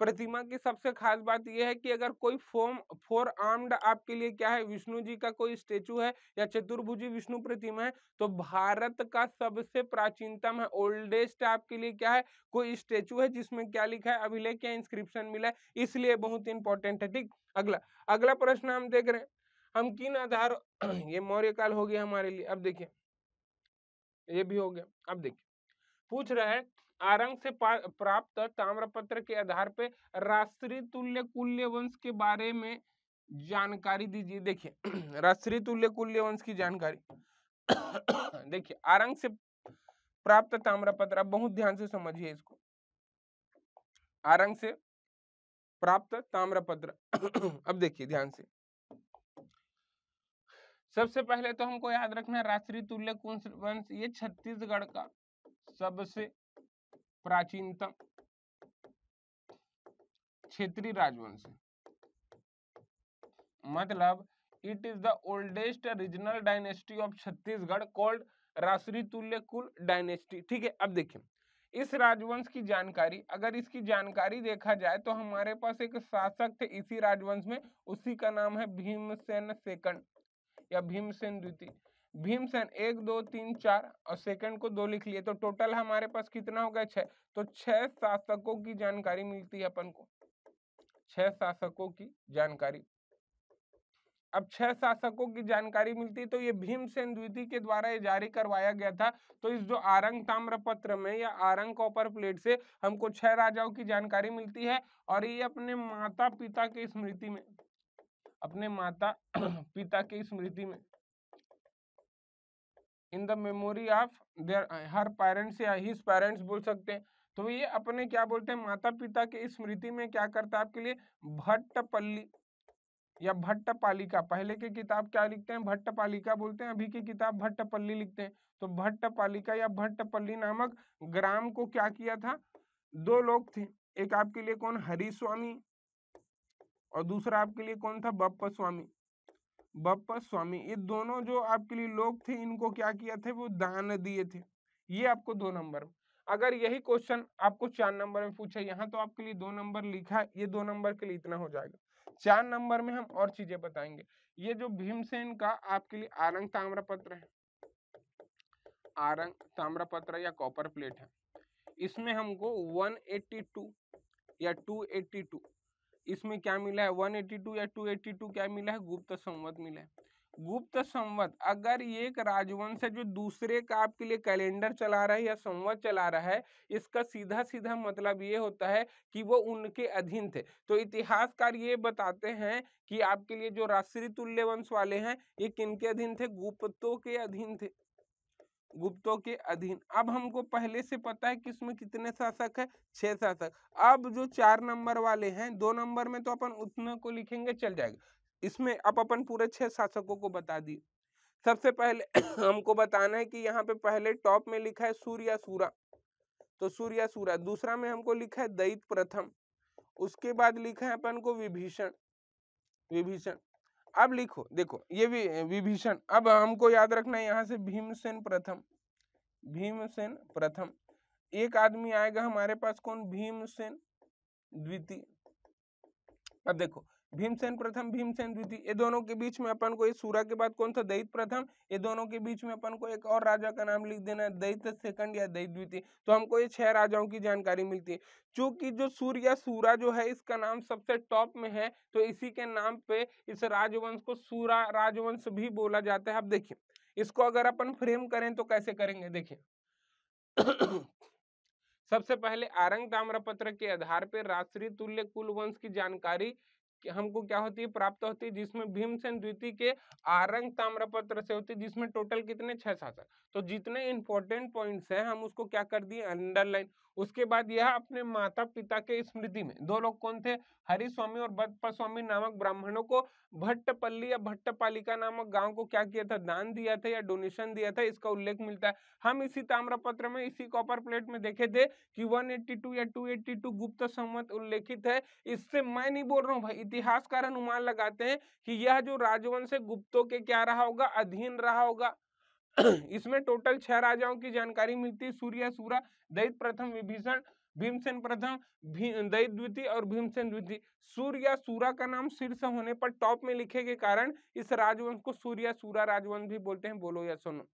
प्रतिमा की सबसे खास बात यह है कि अगर कोई फोम, फोर आर्म्ड आपके लिए क्या है, विष्णु जी का कोई स्टेचू है या चतुर्भुजी विष्णु प्रतिमा है तो भारत का सबसे प्राचीनतम है, ओल्डेस्ट आपके लिए क्या है, कोई स्टेचू है जिसमें क्या लिखा है, अभिलेख या इंस्क्रिप्शन मिला है, इसलिए बहुत इंपॉर्टेंट है, ठीक? अगला अगला प्रश्न हम देख रहे हैं। हम किन आधार <clears throat> ये मौर्य काल हो गया हमारे लिए, अब देखिए, ये भी हो गया, अब देखिए, पूछ रहा है आरंग से प्राप्त ताम्रपत्र के आधार पे राष्ट्रीय तुल्य कुल्य वंश के बारे में जानकारी दीजिए। देखिए, <clears throat> राष्ट्रीय तुल्य कुल्य वंश की जानकारी। <clears throat> देखिए, आरंग से प्राप्त ताम्रपत्र अब बहुत ध्यान से समझिए इसको। आरंग से प्राप्त ताम्रपत्र <clears throat> अब देखिए, ध्यान से। सबसे पहले तो हमको याद रखना है, राष्ट्रीय तुल्य वंश, ये छत्तीसगढ़ का सबसे प्राचीनतम क्षेत्रीय राजवंश। मतलब it is the oldest regional dynasty of Chhattisgarh called राष्ट्रीय तुल्य कुल डायनेस्टी ठीक है, अब देखिए, इस राजवंश की जानकारी, अगर इसकी जानकारी देखा जाए तो हमारे पास एक शासक थे इसी राजवंश में, उसी का नाम है भीमसेन सेकंड या भीमसेन द्वितीय। भीमसेन, एक, दो, तीन, चार और सेकंड को दो लिख लिए तो टोटल हमारे पास कितना हो गया? छह। तो छह शासकों की जानकारी मिलती है अपन को। छह शासकों की जानकारी। अब छह शासकों की जानकारी मिलती तो ये भीमसेन द्वितीय के द्वारा ये जारी करवाया गया था। तो इस जो आरंग ताम्र पत्र में या आरंग कॉपर प्लेट से हमको छह राजाओं की जानकारी मिलती है और ये अपने माता पिता के स्मृति में, अपने माता पिता की स्मृति में in the memory of their, her parents या हिज पेरेंट्स बोल सकते हैं। तो ये अपने क्या बोलते हैं माता पिता के स्मृति में क्या करता है आपके लिए? भट्टपल्ली या भट्टपालिका, पहले की किताब क्या लिखते हैं? भट्टपालिका बोलते हैं, अभी की किताब भट्टपल्ली लिखते हैं। तो भट्टपालिका या भट्टपल्ली नामक ग्राम को क्या किया था? दो लोग थे, एक आपके लिए कौन? हरी स्वामी और दूसरा आपके लिए कौन था? बप्पा स्वामी। बप्पा स्वामी, ये दोनों जो आपके लिए लोग थे, इनको क्या किया थे? वो दान दिए थे। ये आपको दो नंबर। अगर यही क्वेश्चन आपको चार नंबर में पूछा, यहाँ तो आपके लिए दो नंबर लिखा है ये दो नंबर के लिए इतना हो जाएगा। चार नंबर में हम और चीज़ें बताएँगे। ये जो भीमसेन का आपके लिए आरंग ताम्रपत्र है। आरंग ताम्रपत्र या कॉपर प्लेट है। इसमें हमको 182 या 282 इसमें क्या मिला है? 182 या 282 क्या मिला है? गुप्त संवत मिला है। गुप्त संवत, अगर ये एक राजवंश है जो दूसरे का आपके लिए कैलेंडर चला रहा है या संवत चला रहा है, इसका सीधा सीधा मतलब ये होता है कि वो उनके अधीन थे। तो इतिहासकार ये बताते हैं कि आपके लिए जो राष्ट्रीय तुल्य वंश वाले हैं, ये किनके अधीन थे? गुप्तों के अधीन थे। गुप्तों के अधीन। अब हमको पहले से पता है कि इसमें कितने शासक है? छह शासक। अब जो चार नंबर वाले हैं, दो नंबर में तो अपन उतना को लिखेंगे, चल जाएगा। इसमें अब अपन पूरे छह शासकों को बता दिए। सबसे पहले <clears throat> हमको बताना है कि यहाँ पे पहले टॉप में लिखा है सूर्य सूरा। तो सूर्य सूरा, दूसरा में हमको लिखा है दैत प्रथम। उसके बाद लिखा है अपन को विभीषण। विभीषण। अब लिखो, देखो, ये भी विभीषण, अब हमको याद रखना है यहाँ से भीमसेन प्रथम भीमसेन प्रथम, एक आदमी आएगा हमारे पास कौन? भीमसेन द्वितीय, अब देखो भीमसेन प्रथम, भीमसेन द्वितीय, ये दोनों के बीच में अपन को ये सूरा के बाद कौन सा? दैत प्रथम। ये दोनों के बीच में अपन को एक और राजा का नाम लिख देना है, दैत सेकंड या दैत द्वितीय। तो हमको ये छह राजाओं की जानकारी मिलती है। चूँकि जो सूर्य सूरा जो है, इसका नाम सबसे टॉप में है तो इसी के नाम पे इस राजवंश को सूरा राजवंश भी बोला जाता है। अब देखिए, इसको अगर अपन फ्रेम करें तो कैसे करेंगे? देखिए। सबसे पहले आरंग ताम्रपत्र के आधार पर राष्ट्रीय तुल्य कुल वंश की जानकारी हमको क्या होती है, प्राप्त होती है, जिसमें भीमसेन द्वितीय के आरंग ताम्रपत्र से होती है, जिसमें टोटल कितने? छह शासक तो जितने इंपॉर्टेंट पॉइंट्स हैं, हम उसको क्या कर दिए? अंडरलाइन उसके बाद यह अपने माता पिता के स्मृति में। दो लोग कौन थे? हरि स्वामी और बप्पा स्वामी नामक ब्राह्मणों को भट्टपल्ली या भट्टपालिका नामक गाँव को क्या किया था? दान दिया था या डोनेशन दिया था? इसका उल्लेख मिलता है। हम इसी ताम्रपत्र में, इसी कॉपर प्लेट में देखे थे कि 182 या 282 गुप्त संवत उल्लेखित है। इससे मैं नहीं बोल रहा हूँ भाई इतिहासकार अनुमान लगाते हैं कि यह जो राजवंश है गुप्तों के क्या रहा होगा? अधीन रहा होगा। <clears throat> इसमें टोटल छह राजाओं की जानकारी मिलती है सूर्य सूरा दैत प्रथम विभीषण भीमसेन प्रथम भी, दैत द्वितीय और भीमसेन द्वितीय। सूर्य सूरा का नाम शीर्ष होने पर टॉप में लिखे के कारण इस राजवंश को सूर्य सूरा राजवंश भी बोलते हैं। बोलो या सुनो।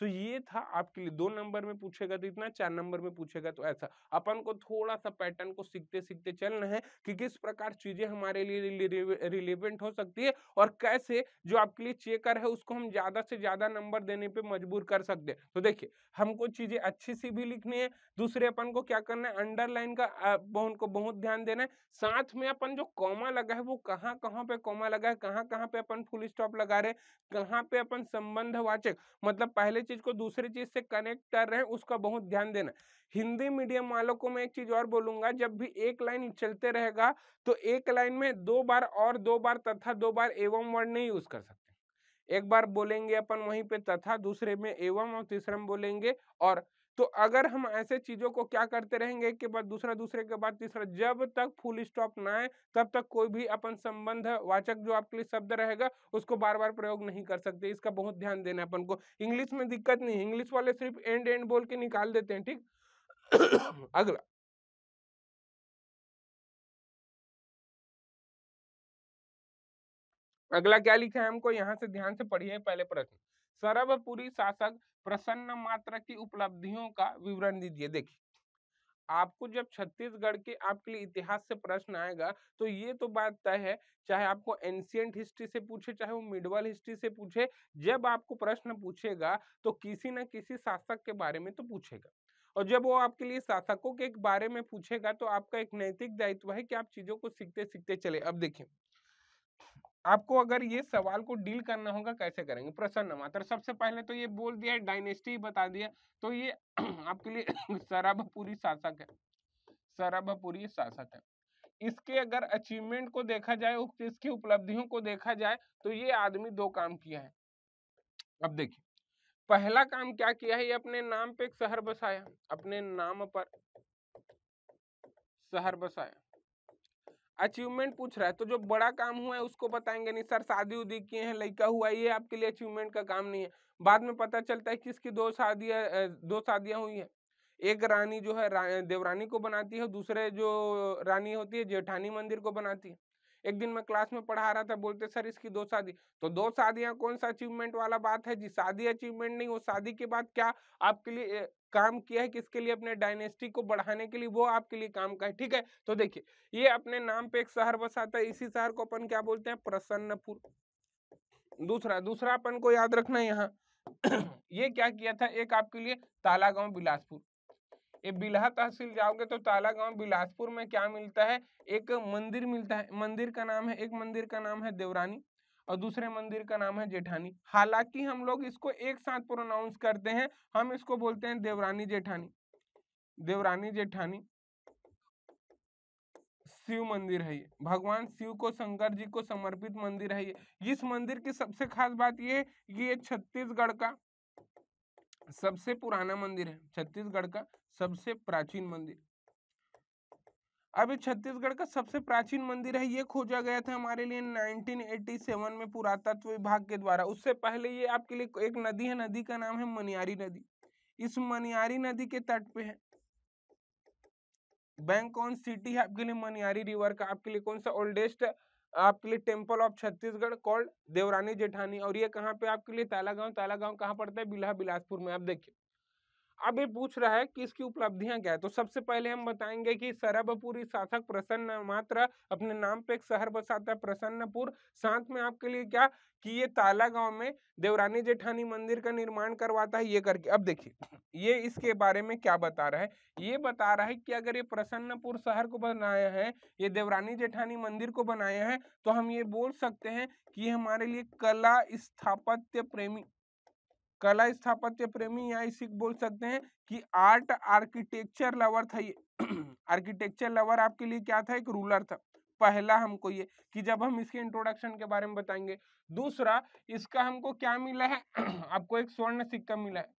तो ये था आपके लिए, दो नंबर में पूछेगा तो इतना, चार नंबर में पूछेगा तो ऐसा। अपन को थोड़ा सा पैटर्न को सीखते सीखते चलना है कि किस प्रकार चीज़ें हमारे लिए रिलेवेंट हो सकती है और कैसे जो आपके लिए चेकर है उसको हम ज़्यादा से ज़्यादा नंबर देने पे मजबूर कर सकते हैं। तो देखिए, हमको चीज़ें अच्छी सी भी लिखनी है, दूसरे अपन को क्या करना है, अंडरलाइन का उनको बहुत ध्यान देना है। साथ में अपन जो कॉमा लगा है वो कहाँ कहाँ पे कॉमा लगा है कहाँ कहाँ पे अपन फुल स्टॉप लगा रहे हैं, कहाँ पे अपन संबंध वाचक मतलब पहले चीज़ को दूसरी चीज़ से कनेक्ट कर रहे हैं, उसका बहुत ध्यान देना। हिंदी मीडियम वालों को मैं एक चीज़ और बोलूँगा, जब भी एक लाइन चलते रहेगा तो एक लाइन में दो बार और, दो बार तथा, दो बार एवं वर्ड नहीं यूज़ कर सकते। एक बार बोलेंगे अपन वहीं पे तथा, दूसरे में एवं और तीसरे में बोलेंगे और तो अगर हम ऐसे चीज़ों को क्या करते रहेंगे के बाद दूसरा दूसरे के बाद तीसरा, जब तक फुल स्टॉप ना आए, तब तक कोई भी अपन संबंध वाचक जो आपके लिए शब्द रहेगा, उसको बार बार प्रयोग नहीं कर सकते। इसका बहुत ध्यान देना अपन को। इंग्लिश में दिक्कत नहीं इंग्लिश वाले सिर्फ़ एंड एंड बोल के निकाल देते हैं, ठीक? <coughs> अगला। अगला क्या लिखा है हमको? यहाँ से ध्यान से पढ़िए पहले प्रश्न। सर्वपुरी शासक प्रसन्न मात्रा की उपलब्धियों का विवरण दीजिए। देखिए, आपको जब छत्तीसगढ़ के आपके लिए इतिहास से प्रश्न आएगा तो ये तो बात तय है, चाहे आपको एंशियंट हिस्ट्री से पूछे, चाहे वो मिडवल हिस्ट्री से पूछे, जब आपको प्रश्न पूछेगा तो किसी न किसी शासक के बारे में तो पूछेगा। और जब वो आपके लिए शासकों के बारे में पूछेगा तो आपका एक नैतिक दायित्व है कि आप चीज़ों को सीखते सीखते चले। अब देखिए आपको अगर ये सवाल को डील करना होगा, कैसे करेंगे? प्रसन्न मात्र। सबसे पहले तो ये बोल दिया, डायनेस्टी बता दिया। तो ये <clears throat> आपके लिए <coughs> सरबपुरी शासक है। सरबपुरी शासक है। इसके अगर अचीवमेंट को देखा जाए इसकी उपलब्धियों को देखा जाए तो ये आदमी दो काम किया है। अब देखिए, पहला काम क्या किया है? ये अपने नाम पे एक शहर बसाया। अपने नाम पर शहर बसाया। अचीवमेंट पूछ रहा है तो जो बड़ा काम हुआ है उसको बताएँगे नहीं, सर, शादी उदी किए हैं, लड़का हुआ, ये आपके लिए अचीवमेंट का काम नहीं है। बाद में पता चलता है किसकी दो शादियाँ दो शादियाँ हुई हैं। एक रानी जो है देवरानी को बनाती है दूसरे जो रानी होती है, जेठानी मंदिर को बनाती है। एक दिन मैं क्लास में पढ़ा रहा था, बोलते, सर, इसकी दो शादी। तो दो शादियाँ कौन सा अचीवमेंट वाला बात है? जी, शादी अचीवमेंट नहीं, वो शादी के बाद क्या आपके लिए काम किया है? किसके लिए अपने डायनेस्टी को बढ़ाने के लिए, वो आपके लिए काम का है, ठीक है? तो देखिए, ये अपने नाम पे एक शहर बसाता है, इसी शहर को अपन क्या बोलते हैं? प्रसन्नपुर। दूसरा दूसरा अपन को याद रखना यहाँ। <clears throat> ये क्या किया था? एक आपके लिए ताला गाँव बिलासपुर। ये बिल्हा तहसील जाओगे तो ताला गाँव बिलासपुर में क्या मिलता है? एक मंदिर मिलता है, मंदिर का नाम है, एक मंदिर का नाम है देवरानी और दूसरे मंदिर का नाम है जेठानी। हालाँकि हम लोग इसको एक साथ प्रोनाउंस करते हैं, हम इसको बोलते हैं देवरानी जेठानी। देवरानी जेठानी शिव मंदिर है ये। भगवान शिव को, शंकर जी को समर्पित मंदिर है ये। इस मंदिर की सबसे खास बात ये कि ये छत्तीसगढ़ का सबसे पुराना मंदिर है, छत्तीसगढ़ का सबसे प्राचीन मंदिर। अभी छत्तीसगढ़ का सबसे प्राचीन मंदिर है, ये खोजा गया था हमारे लिए 1987 में पुरातत्व विभाग के द्वारा। उससे पहले ये आपके लिए एक नदी है, नदी का नाम है मनियारी नदी। इस मनियारी नदी के तट पे है। बैंक ऑन सिटी है आपके लिए मनियारी रिवर का। आपके लिए कौन सा ओल्डेस्ट, आपके लिए temple of Chhattisgarh called Devrani Jethani. और ये कहाँ पे आपके लिए तालागांव? तालागांव कहाँ पड़ता है? बिल्हा बिलासपुर में। आप देखिए। अब ये पूछ रहा है कि इसकी उपलब्धियाँ क्या है? तो सबसे पहले हम बताएँगे कि सरबपुरी शासक प्रसन्न मात्र अपने नाम पे एक शहर बसाता है प्रसन्नपुर। साथ में आपके लिए क्या? कि ये ताला गाँव में देवरानी जेठानी मंदिर का निर्माण करवाता है, ये करके। अब देखिए, ये इसके बारे में क्या बता रहा है? ये बता रहा है कि अगर ये प्रसन्नपुर शहर को बनाया है, ये देवरानी जेठानी मंदिर को बनाया है तो हम ये बोल सकते हैं कि हमारे लिए कला स्थापत्य प्रेमी कला स्थापत्य प्रेमी या इसी बोल सकते हैं कि आर्ट आर्किटेक्चर लवर था ये। <clears throat> आर्किटेक्चर लवर आपके लिए क्या था? एक रूलर था। पहला हमको ये कि जब हम इसके इंट्रोडक्शन के बारे में बताएँगे। दूसरा, इसका हमको क्या मिला है? <clears throat> आपको एक स्वर्ण सिक्का मिला है।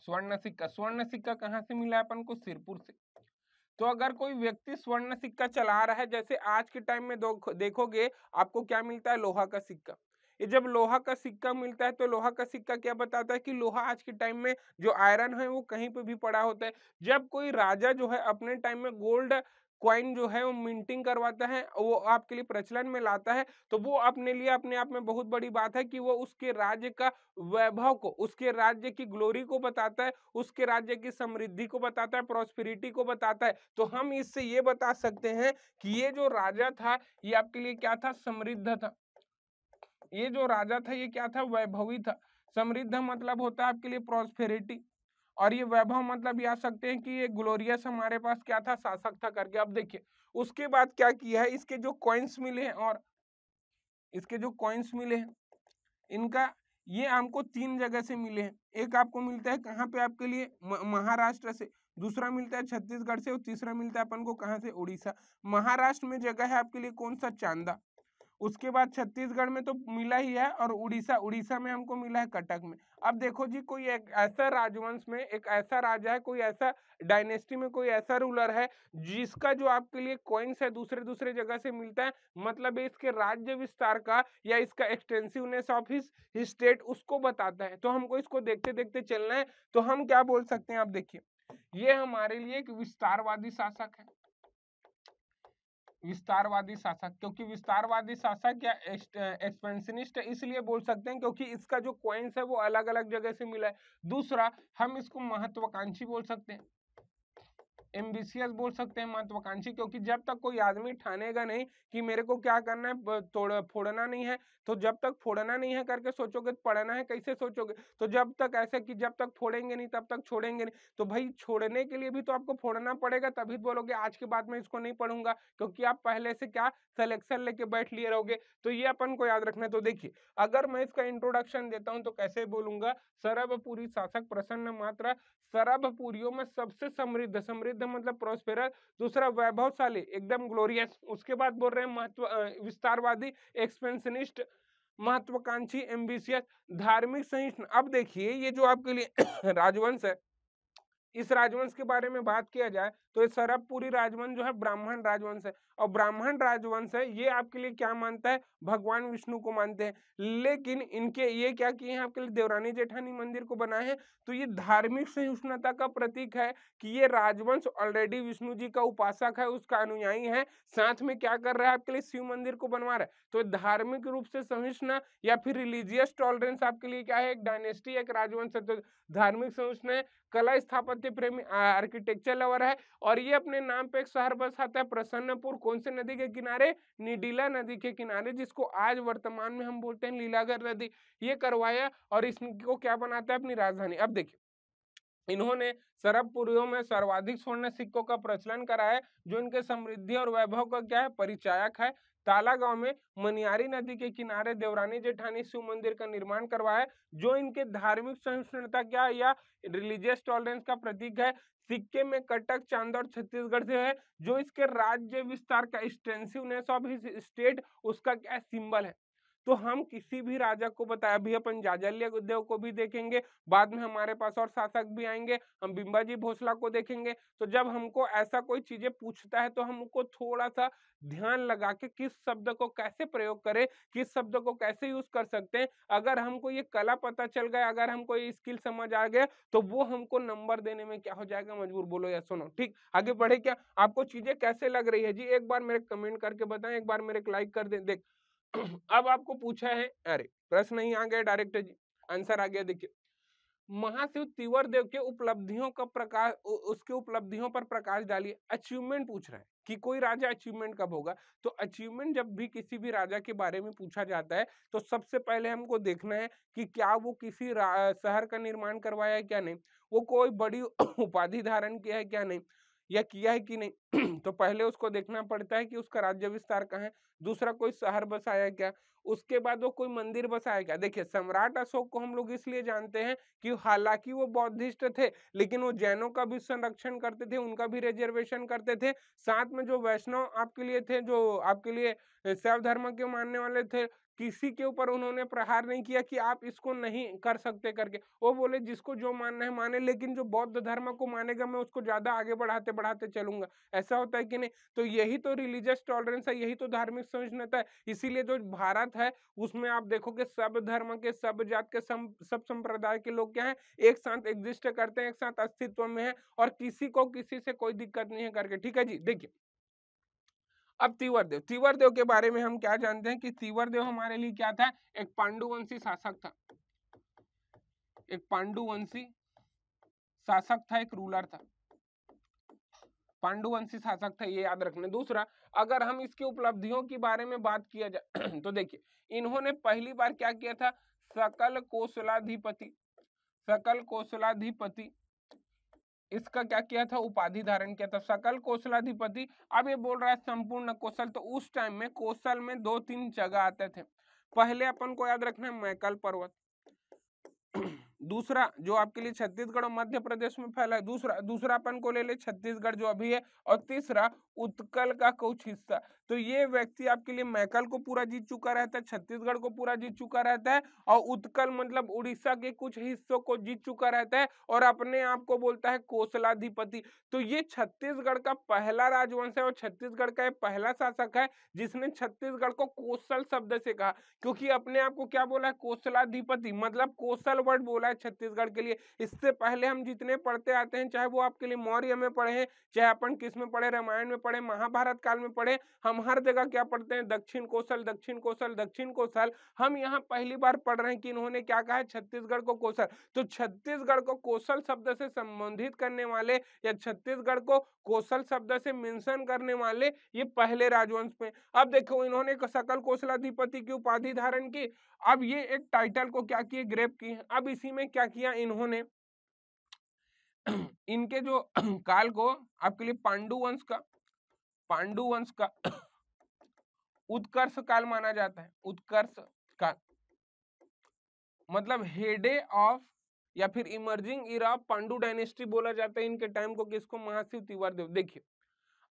स्वर्ण सिक्का। स्वर्ण सिक्का कहाँ से मिला है अपन को? सिरपुर से। तो अगर कोई व्यक्ति स्वर्ण सिक्का चला रहा है, जैसे आज के टाइम में देखोगे, आपको क्या मिलता है? लोहा का सिक्का। जब लोहा का सिक्का मिलता है तो लोहा का सिक्का क्या बताता है कि लोहा आज के टाइम में जो आयरन है, वो कहीं पे भी पड़ा होता है। जब कोई राजा जो है, अपने टाइम में गोल्ड क्वाइन जो है, वो मिंटिंग करवाता है, वो आपके लिए प्रचलन में लाता है तो वो अपने लिए, अपने आप में बहुत बड़ी बात है कि वो उसके राज्य का वैभव को, उसके राज्य की ग्लोरी को बताता है, उसके राज्य की समृद्धि को बताता है, प्रोस्पेरिटी को बताता है। तो हम इससे ये बता सकते हैं कि ये जो राजा था, ये आपके लिए क्या था? समृद्ध था। ये जो राजा था, ये क्या था? वैभवी था। समृद्ध मतलब होता है आपके लिए प्रोस्पेरिटी और ये वैभव मतलब ये आ सकते हैं कि ये ग्लोरियस हमारे पास क्या था? शासक था करके। अब देखिए, उसके बाद क्या किया है? इसके जो कॉइन्स मिले हैं और इसके जो कॉइन्स मिले हैं, इनका ये हमको तीन जगह से मिले हैं। एक आपको मिलता है कहाँ पे? आपके लिए महाराष्ट्र से। दूसरा मिलता है छत्तीसगढ़ से और तीसरा मिलता है अपन को कहाँ से? उड़ीसा। महाराष्ट्र में जगह है आपके लिए कौन सा? चांदा। उसके बाद छत्तीसगढ़ में तो मिला ही है और उड़ीसा उड़ीसा में हमको मिला है कटक में। अब देखो जी, कोई एक ऐसा राजवंश में, एक ऐसा राजा है, कोई ऐसा डायनेस्टी में, कोई ऐसा रूलर है, जिसका जो आपके लिए कॉइन्स है दूसरे दूसरे जगह से मिलता है मतलब इसके राज्य विस्तार का या इसका एक्सटेंसिवनेस ऑफ़ हिस स्टेट उसको बताता है। तो हमको इसको देखते देखते चलना है। तो हम क्या बोल सकते हैं, आप देखिए। ये हमारे लिए एक विस्तारवादी शासक है। विस्तारवादी शासक, क्योंकि विस्तारवादी शासक या एक्सपेंशनिस्ट इसलिए बोल सकते हैं क्योंकि इसका जो क्वेंस है वो अलग अलग जगह से मिला है। दूसरा, हम इसको महत्वाकांक्षी बोल सकते हैं। एम्बिशियस बोल सकते हैं महत्वाकांक्षी, क्योंकि जब तक कोई आदमी ठानेगा नहीं कि मेरे को क्या करना है तोड़, फोड़ना नहीं है तो जब तक फोड़ना नहीं है करके सोचोगे तो पढ़ना है, कैसे सोचोगे? तो जब तक ऐसे कि जब तक फोड़ेंगे नहीं, तब तक छोड़ेंगे नहीं तो भाई छोड़ने के लिए भी तो आपको फोड़ना पड़ेगा, तभी बोलोगे आज के बाद में इसको नहीं पढ़ूँगा, क्योंकि आप पहले से क्या सिलेक्शन लेके बैठ लिए रहोगे तो ये अपन को याद रखना तो देखिए, अगर मैं इसका इंट्रोडक्शन देता हूँ तो कैसे बोलूँगा? सरबपुरी शासक प्रसन्न मात्रा, सरबपुरियों में सबसे समृद्ध समृद्ध मतलब प्रोस्पेरस दूसरा वैभवशाली एकदम ग्लोरियस उसके बाद बोल रहे हैं महत्व विस्तारवादी एक्सपेंशनिस्ट महत्वाकांक्षी एम्बिशियस धार्मिक सहिष्णु। अब देखिए, ये जो आपके लिए <coughs> राजवंश है, इस राजवंश के बारे में बात किया जाए तो ये सरबपुरी राजवंश जो है, ब्राह्मण राजवंश है। और ब्राह्मण राजवंश है, ये आपके लिए क्या मानता है? भगवान विष्णु को मानते हैं। लेकिन इनके ये क्या किए हैं? आपके लिए देवरानी जेठानी मंदिर को बनाए हैं। तो ये धार्मिक सहिष्णुता का प्रतीक है कि ये राजवंश ऑलरेडी विष्णु जी का उपासक है, उसका अनुयायी है। साथ में क्या कर रहा है? आपके लिए शिव मंदिर को बनवा रहा है। तो धार्मिक रूप से सहिष्णु या फिर रिलीजियस टॉलरेंस आपके लिए क्या है? एक डायनेस्टी एक राजवंश है। तो धार्मिक सहिष्णु है, कला स्थापत्य प्रेमी आर्किटेक्चर लवर है और ये अपने नाम पे एक शहर बसाता है, प्रसन्नपुर कौन से नदी के किनारे? निडीला नदी के किनारे, जिसको आज वर्तमान में हम बोलते हैं लीलागर नदी। ये करवाया और इसको क्या बनाता है अपनी राजधानी? अब देखिए। इन्होंने सरबपुरियों में सर्वाधिक स्वर्ण सिक्कों का प्रचलन करा है, जो इनके समृद्धि और वैभव का क्या है, परिचायक है। ताला गाँव में मनियारी नदी के किनारे देवरानी जेठानी शिव मंदिर का निर्माण करवाया जो इनके धार्मिक सहिष्णुता क्या है या रिलीजियस टॉलरेंस का प्रतीक है। सिक्के में कटक चांदौर छत्तीसगढ़ से है, जो इसके राज्य विस्तार का एक्सटेंसिवनेस ऑफ़ स्टेट उसका क्या सिंबल है। तो हम किसी भी राजा को बताया अभी अपन जाजल्य देव को भी देखेंगे, बाद में हमारे पास और शासक भी आएँगे, हम बिंबाजी भोसला को देखेंगे। तो जब हमको ऐसा कोई चीज़ें पूछता है तो हमको थोड़ा सा ध्यान लगा के किस शब्द को कैसे प्रयोग करें, किस शब्द को कैसे यूज़ कर सकते हैं। अगर हमको ये कला पता चल गया, अगर हमको ये स्किल समझ आ गया तो वो हमको नंबर देने में क्या हो जाएगा, मजबूर बोलो या सुनो, ठीक? आगे बढ़े क्या? आपको चीज़ें कैसे लग रही है? जी, एक बार मेरे कमेंट करके बताएँ, एक बार मेरे लाइक कर दे, देख। अब आपको पूछा है, अरे! प्रश्न नहीं आ गया डायरेक्ट आंसर आ गया देखिए। महाशिव तिवर देव के उपलब्धियों का प्रकाश उसके उपलब्धियों पर प्रकाश डालिए, अचीवमेंट पूछ रहा है कि कोई राजा अचीवमेंट कब होगा? तो अचीवमेंट जब भी किसी भी राजा के बारे में पूछा जाता है तो सबसे पहले हमको देखना है कि क्या वो किसी शहर का निर्माण करवाया है क्या नहीं? वो कोई बड़ी उपाधि धारण किया है क्या नहीं? या किया है कि नहीं <clears throat> तो पहले उसको देखना पड़ता है कि उसका राज्य विस्तार कहाँ है, दूसरा कोई शहर बसाया क्या, उसके बाद वो कोई मंदिर बसाया क्या। देखिए, सम्राट अशोक को हम लोग इसलिए जानते हैं कि हालाँकि वो बौद्धिस्ट थे, लेकिन वो जैनों का भी संरक्षण करते थे, उनका भी रिजर्वेशन करते थे। साथ में जो वैष्णव आपके लिए थे, जो आपके लिए शैव धर्म के मानने वाले थे किसी के ऊपर उन्होंने प्रहार नहीं किया कि आप इसको नहीं कर सकते करके। वो बोले जिसको जो मानना है माने लेकिन जो बौद्ध धर्म को मानेगा मैं उसको ज़्यादा आगे बढ़ाते बढ़ाते चलूँगा। ऐसा होता है कि नहीं? तो यही तो रिलीजियस टॉलरेंस है यही तो धार्मिक सहिष्णुता है। इसीलिए जो भारत है उसमें आप देखोगे सब धर्म के सब जात के सम, सब संप्रदाय के लोग क्या है? एक साथ एग्जिस्ट करते हैं एक साथ अस्तित्व में है और किसी को किसी से कोई दिक्कत नहीं है करके। ठीक है जी? देखिए। अब तीवर देव तीवर देव के बारे में हम क्या जानते हैं कि तीवर देव हमारे लिए क्या था? एक पांडुवंशी शासक था। एक पांडुवंशी शासक था, एक रूलर था। पांडुवंशी शासक था, ये याद रखने। दूसरा, अगर हम इसकी उपलब्धियों के बारे में बात किया जाए <clears throat> तो देखिए, इन्होंने पहली बार क्या किया था? सकल कौशलाधिपति सकल कौशलाधिपति इसका क्या किया था? उपाधि धारण किया था। सकल कौशलाधिपति, अब ये बोल रहा है संपूर्ण कौशल। तो उस टाइम में कौशल में दो तीन जगह आते थे। पहले अपन को याद रखना है मैकल पर्वत। दूसरा जो आपके लिए छत्तीसगढ़ और मध्य प्रदेश में फैला है, दूसरा दूसरा अपन को ले ले छत्तीसगढ़ जो अभी है और तीसरा उत्कल का कुछ हिस्सा। तो ये व्यक्ति आपके लिए मैकल को पूरा जीत चुका रहता है, छत्तीसगढ़ को पूरा जीत चुका रहता है और उत्कल मतलब उड़ीसा के कुछ हिस्सों को जीत चुका रहता है और अपने आप को बोलता है कौशलाधिपति तो ये छत्तीसगढ़ का पहला राजवंश है और छत्तीसगढ़ का पहला शासक है जिसने छत्तीसगढ़ को कौशल शब्द से कहा, क्योंकि अपने आप को क्या बोला है? कौशलाधिपति मतलब कौशल वर्ड बोला है है छत्तीसगढ़ के लिए। इससे पहले हम जितने पढ़ते आते हैं, चाहे वो आपके लिए मौर्य में पढ़े चाहे अपन किसमें पढ़े, रामायण में पढ़े, महाभारत काल में पढ़े, हम हर जगह क्या पढ़ते हैं? दक्षिण कौशल दक्षिण कौशल दक्षिण कौशल। हम यहाँ पहली बार पढ़ रहे हैं कि इन्होंने क्या कहा है? छत्तीसगढ़ को कौशल। तो छत्तीसगढ़ को कौशल शब्द से संबोधित करने वाले या छत्तीसगढ़ को कौशल शब्द से मेंशन करने वाले, ये पहले राजवंश में। अब देखो, इन्होंने सकल कौशलाधिपति की उपाधि धारण की। अब ये एक टाइटल को क्या किए? ग्रेप किए। अब इसी में क्या किया इन्होंने? <clears throat> इनके जो <clears throat> काल को आपके लिए पांडु वंश का, पांडु वंश का <clears throat> उत्कर्ष काल माना जाता है। उत्कर्ष काल। मतलब हेडे ऑफ़ या फिर इमर्जिंग इरा पांडु डायनेस्टी बोला जाता है इनके टाइम को किसको महाशिव तिवार देव देखिए,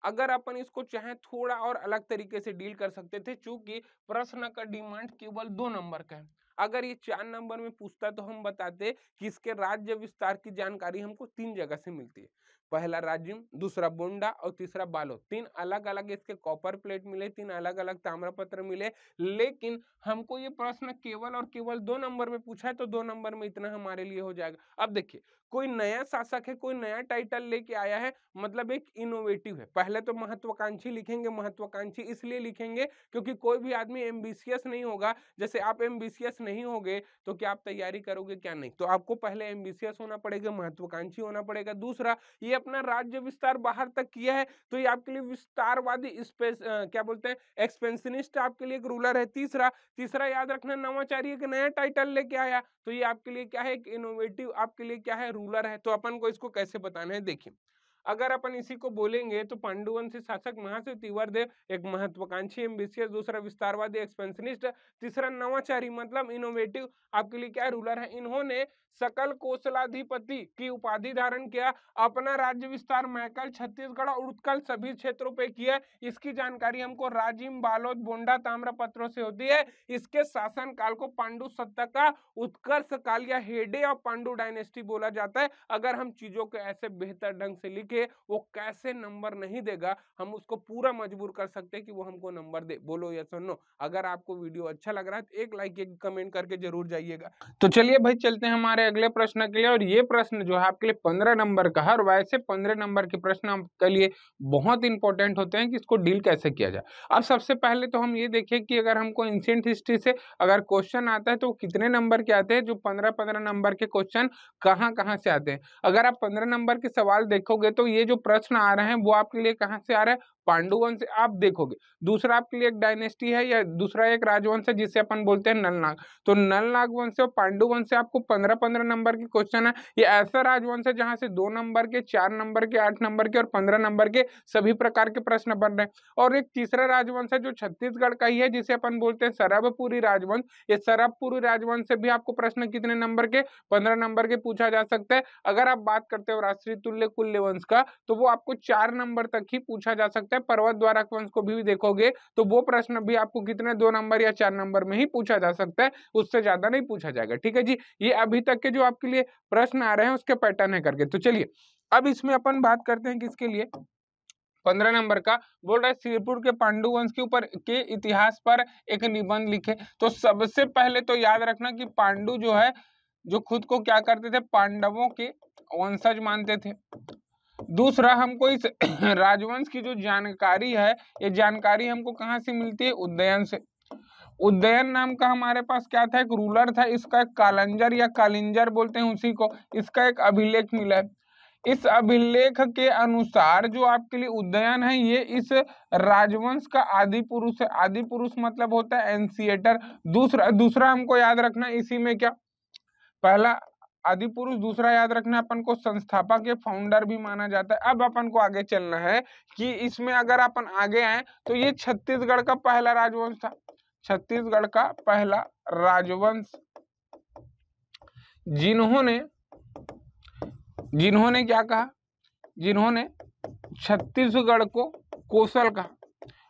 अगर अपन इसको चाहे थोड़ा और अलग तरीके से डील कर सकते थे, चूँकि प्रश्न का डिमांड केवल दो नंबर का है। अगर ये चार नंबर में पूछता तो हम बताते कि इसके राज्य विस्तार की जानकारी हमको तीन जगह से मिलती है। पहला राज्य, दूसरा बोंडा और तीसरा बालो। तीन अलग अलग इसके कॉपर प्लेट मिले, तीन अलग अलग ताम्रपत्र मिले, लेकिन हमको ये प्रश्न केवल और केवल दो नंबर में पूछा है तो दो नंबर में इतना हमारे लिए हो जाएगा। अब देखिए कोई नया शासक है, कोई नया टाइटल लेके आया है मतलब एक इनोवेटिव है। पहले तो महत्वाकांक्षी लिखेंगे, महत्वाकांक्षी इसलिए लिखेंगे क्योंकि कोई भी आदमी एम्बिशियस नहीं होगा। जैसे आप एम्बिशियस नहीं होगे तो क्या आप तैयारी करोगे, क्या नहीं? तो आपको पहले एम्बिशियस होना पड़ेगा, महत्वाकांक्षी होना पड़ेगा। दूसरा, ये अपना राज्य विस्तार बाहर तक किया है तो ये आपके लिए विस्तारवादी स्पेस क्या बोलते हैं एक्सपेंशनिस्ट आपके लिए एक रूलर है। तीसरा तीसरा याद रखना, नवाचारी एक नया टाइटल लेके आया तो ये आपके लिए क्या है, एक इनोवेटिव आपके लिए क्या है रूलर है तो अपन को इसको कैसे बताना है? देखिए, अगर अपन इसी को बोलेंगे तो पांडुवंशी शासक महाशिव तिवारदेव एक महत्वाकांक्षी एम्बिशियस दूसरा विस्तारवादी एक्सपेंशनिस्ट, तीसरा नवाचारी मतलब इनोवेटिव आपके लिए क्या रूलर है? इन्होंने सकल कौशलाधिपति की उपाधि धारण किया। अपना राज्य विस्तार मैकल, छत्तीसगढ़ और उत्कल सभी क्षेत्रों पे किया। इसकी जानकारी हमको राजिम बालोद बोंडा ताम्र पत्रों से होती है। इसके शासन काल को पांडु सत्ता का उत्कर्ष काल या हेडे ऑफ़ पांडु डायनेस्टी बोला जाता है। अगर हम चीज़ों को ऐसे बेहतर ढंग से लिखे, वो कैसे नंबर नहीं देगा, हम उसको पूरा मजबूर कर सकते हैं कि वो हमको नंबर दे। बोलो या सुनो। अगर आपको वीडियो अच्छा लग रहा है तो एक लाइक, एक कमेंट करके ज़रूर जाइएगा। तो चलिए भाई, चलते हैं हमारे अगले प्रश्न के लिए, और ये प्रश्न जो है आपके लिए पंद्रह नंबर का है, और वैसे पंद्रह नंबर के प्रश्न आपके लिए बहुत इंपॉर्टेंट होते हैं कि इसको डील कैसे किया जाए। अब सबसे पहले तो हम ये देखें कि अगर हमको इंसियंट हिस्ट्री से अगर क्वेश्चन आता है तो कितने नंबर के आते हैं, जो पंद्रह पंद्रह नंबर के क्वेश्चन कहाँ कहाँ से आते हैं। अगर आप पंद्रह नंबर के सवाल देखोगे तो ये जो प्रश्न आ रहे हैं, वो आपके लिए कहाँ से आ रहा है? पांडुवंश आप देखोगे। दूसरा आपके लिए एक डायनेस्टी है या दूसरा एक राजवंश है जिसे अपन बोलते हैं नलनाग। तो नलनाग वंश और पांडुवंश से आपको पंद्रह पंद्रह नंबर के क्वेश्चन है। ये ऐसा राजवंश है जहाँ से दो नंबर के, चार नंबर के, आठ नंबर के और पंद्रह नंबर के सभी प्रकार के प्रश्न बन रहे हैं। और एक तीसरा राजवंश है जो छत्तीसगढ़ का ही है, जिसे अपन बोलते हैं सरबपुरी राजवंश। ये सरबपुरी राजवंश से भी आपको प्रश्न कितने नंबर के, पंद्रह नंबर के पूछा जा सकता है। अगर आप बात करते हो राष्ट्रीय तुल्य कुल्य वंश का तो वो आपको चार नंबर तक ही पूछा जा सकता है। सकते हैं, पर्वत द्वारा वंश को भी देखोगे तो वो प्रश्न भी आपको कितने, दो नंबर या चार नंबर में ही पूछा जा सकता है, उससे ज़्यादा नहीं पूछा जाएगा, ठीक है जी? ये अभी तक के जो आपके लिए प्रश्न आ रहे हैं, उसके पैटर्न है करके तो चलिए, अब इसमें अपन बात करते हैं किसके लिए? पंद्रह नंबर का, बोल रहा है, सिरपुर के पांडु वंश के ऊपर, के इतिहास पर एक निबंध लिखे तो सबसे पहले तो याद रखना कि पांडु जो है, जो खुद को क्या करते थे, पांडवों के वंशज मानते थे। दूसरा हमको इस <coughs> राजवंश की जो जानकारी है, ये जानकारी हमको कहाँ से मिलती है? उदयन से। उदयन नाम का हमारे पास क्या था? एक रूलर था, इसका एक कालंजर या कालिंजर बोलते हैं उसी को, इसका एक अभिलेख मिला है। इस अभिलेख के अनुसार जो आपके लिए उदयन है, ये इस राजवंश का आदि पुरुष है। आदि पुरुष मतलब होता है एनसीएटर दूसरा दूसरा हमको याद रखना इसी में क्या? पहला आदि पुरुष दूसरा याद रखना, अपन को संस्थापक या फाउंडर भी माना जाता है। अब अपन को आगे चलना है कि इसमें अगर अपन आगे आए तो ये छत्तीसगढ़ का पहला राजवंश था। छत्तीसगढ़ का पहला राजवंश जिन्होंने जिन्होंने क्या कहा? जिन्होंने छत्तीसगढ़ को कौशल कहा।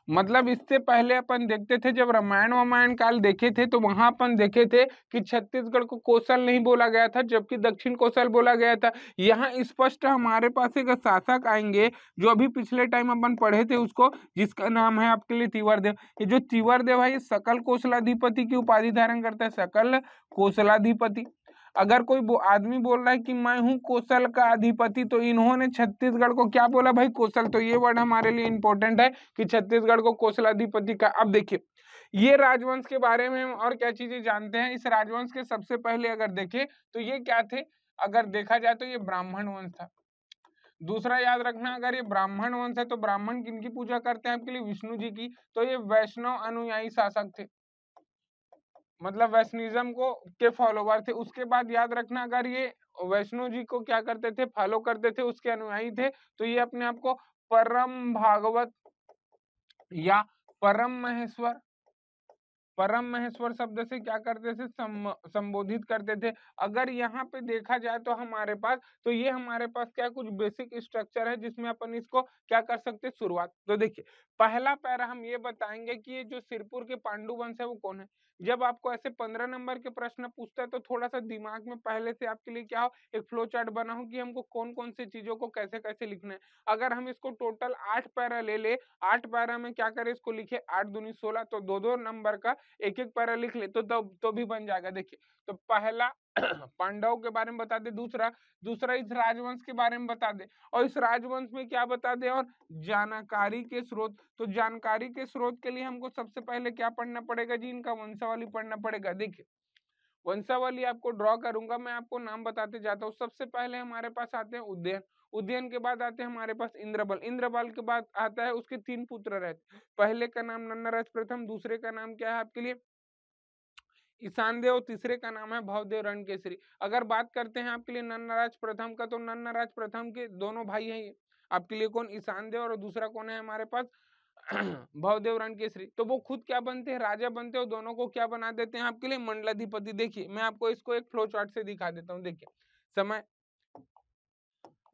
मतलब इससे पहले अपन देखते थे, जब रामायण वामायण काल देखे थे तो वहाँ अपन देखे थे कि छत्तीसगढ़ को कौशल नहीं बोला गया था, जबकि दक्षिण कौशल बोला गया था। यहाँ स्पष्ट हमारे पास एक शासक आएँगे, जो अभी पिछले टाइम अपन पढ़े थे उसको, जिसका नाम है आपके लिए तिवरदेव। ये जो तिवरदेव है, ये सकल कौशलाधिपति की उपाधि धारण करता है, सकल कौशलाधिपति। अगर कोई बो, आदमी बोल रहा है कि मैं हूँ कौशल का अधिपति तो इन्होंने छत्तीसगढ़ को क्या बोला भाई? कौशल तो ये वर्ड हमारे लिए इंपॉर्टेंट है कि छत्तीसगढ़ को कौशल अधिपति का अब देखिए ये राजवंश के बारे में हम और क्या चीज़ें जानते हैं? इस राजवंश के सबसे पहले अगर देखें तो ये क्या थे? अगर देखा जाए तो ये ब्राह्मण वंश था। दूसरा याद रखना अगर ये ब्राह्मण वंश है तो ब्राह्मण किनकी पूजा करते हैं आपके लिए? विष्णु जी की। तो ये वैष्णव अनुयायी शासक थे। मतलब वैष्णिज्म को, के फॉलोवर थे। उसके बाद याद रखना, अगर ये वैष्णो जी को क्या करते थे, फॉलो करते थे, उसके अनुयायी थे तो ये अपने आप को परम भागवत या परम महेश्वर परम महेश्वर शब्द से क्या करते थे? संबोधित करते थे। अगर यहाँ पे देखा जाए तो हमारे पास तो ये हमारे पास क्या कुछ बेसिक स्ट्रक्चर है जिसमें अपन इसको क्या कर सकते शुरुआत। तो देखिए, पहला पैरा हम ये बताएँगे कि ये जो सिरपुर के पांडु वंश है वो कौन है? जब आपको ऐसे पंद्रह नंबर के प्रश्न पूछता है तो थोड़ा सा दिमाग में पहले से आपके लिए क्या हो? एक फ्लो चार्ट बना हो कि हमको कौन कौन सी चीज़ों को कैसे कैसे लिखना है। अगर हम इसको टोटल आठ पैरा ले ले, आठ पैरा में क्या करें? इसको लिखे आठ दूनी सोलह तो दो दो नंबर का एक एक पैरा लिख ले तो तो, तो भी बन जाएगा। देखिए तो पहला <clears throat> पांडव के बारे में बता दे दूसरा दूसरा इस राजवंश के बारे में बता दे और इस राजवंश में क्या बता दे और जानकारी के स्रोत तो जानकारी के स्रोत के लिए हमको सबसे पहले क्या पढ़ना पड़ेगा जी? इनका वंशावली पढ़ना पड़ेगा। देखिए वंशावली आपको ड्रॉ करूँगा मैं आपको नाम बताते जाता हूँ। सबसे पहले हमारे पास आते हैं उद्यन। उद्यन के बाद आते हैं हमारे पास इंद्रबल। इंद्रबल के बाद आता है उसके तीन पुत्र रहते पहले का नाम नन्नाराज प्रथम, दूसरे का नाम क्या है आपके लिए? ईशान देव तीसरे का नाम है भवदेव रणकेसरी। अगर बात करते हैं आपके लिए नन्नाराज प्रथम का तो नन्नाराज प्रथम के दोनों भाई हैं ये। आपके लिए कौन? ईशान देव और दूसरा कौन है हमारे पास? <clears throat> भवदेव रणकेसरी। तो वो खुद क्या बनते हैं? राजा बनते हैं दोनों को क्या बना देते हैं आपके लिए? मंडलाधिपति। देखिए, मैं आपको इसको एक फ्लो चार्ट से दिखा देता हूँ। देखिए, समय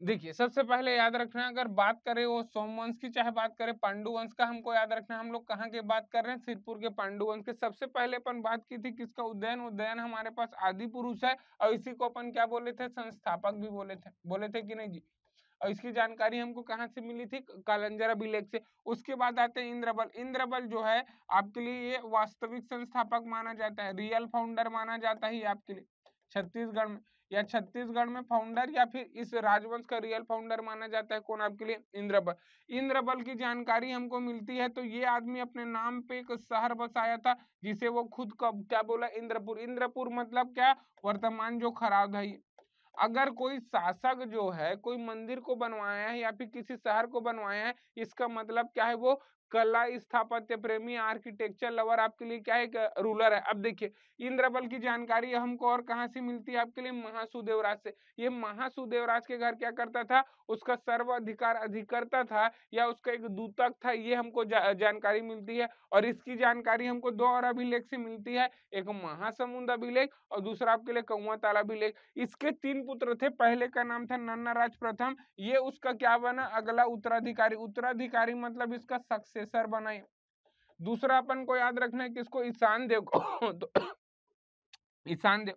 देखिए, सबसे पहले याद रखना अगर बात करें वो सोमवंश की, चाहे बात करें पांडु वंश का, हमको याद रखना हम लोग कहाँ की बात कर रहे हैं? सिरपुर के पांडु वंश के। सबसे पहले अपन बात की थी किसका? उदयन। उदयन हमारे पास आदि पुरुष है और इसी को अपन क्या बोले थे? संस्थापक भी बोले थे। बोले थे कि नहीं जी? और इसकी जानकारी हमको कहाँ से मिली थी? कालंजर अभिलेख से। उसके बाद आते हैं इंद्रबल। इंद्रबल जो है, आपके लिए ये वास्तविक संस्थापक माना जाता है। रियल फाउंडर माना जाता है आपके लिए। छत्तीसगढ़ में। या छत्तीसगढ़ में फाउंडर या फिर इस राजवंश का रियल फाउंडर माना जाता है? कौन आपके लिए? इंद्रबल। इंद्रबल की जानकारी हमको मिलती है तो ये आदमी अपने नाम पे एक शहर बसाया था, जिसे वो खुद का क्या बोला? इंद्रपुर। इंद्रपुर मतलब क्या? वर्तमान जो खराब है अगर कोई शासक जो है, कोई मंदिर को बनवाया है या फिर किसी शहर को बनवाया है, इसका मतलब क्या है? वो कला स्थापत्य प्रेमी आर्किटेक्चर लवर आपके लिए क्या एक रूलर है? अब देखिए इंद्रबल की जानकारी हमको और कहाँ से मिलती है आपके लिए? महासुदेवराज से। ये महासुदेवराज के घर क्या करता था? उसका सर्व अधिकार अधिकर्ता था या उसका एक दूतक था? ये हमको जा, जानकारी मिलती है और इसकी जानकारी हमको दो और अभिलेख से मिलती है। एक महासमुंद अभिलेख और दूसरा आपके लिए कौआ ताला अभिलेख। इसके तीन पुत्र थे। पहले का नाम था नन्नाराज प्रथम। ये उसका क्या बना? अगला उत्तराधिकारी। उत्तराधिकारी मतलब इसका सक्सेसर बनाए दूसरा, अपन को याद रखना है किसको ईशान देव को <coughs> तो <coughs> ईशान देव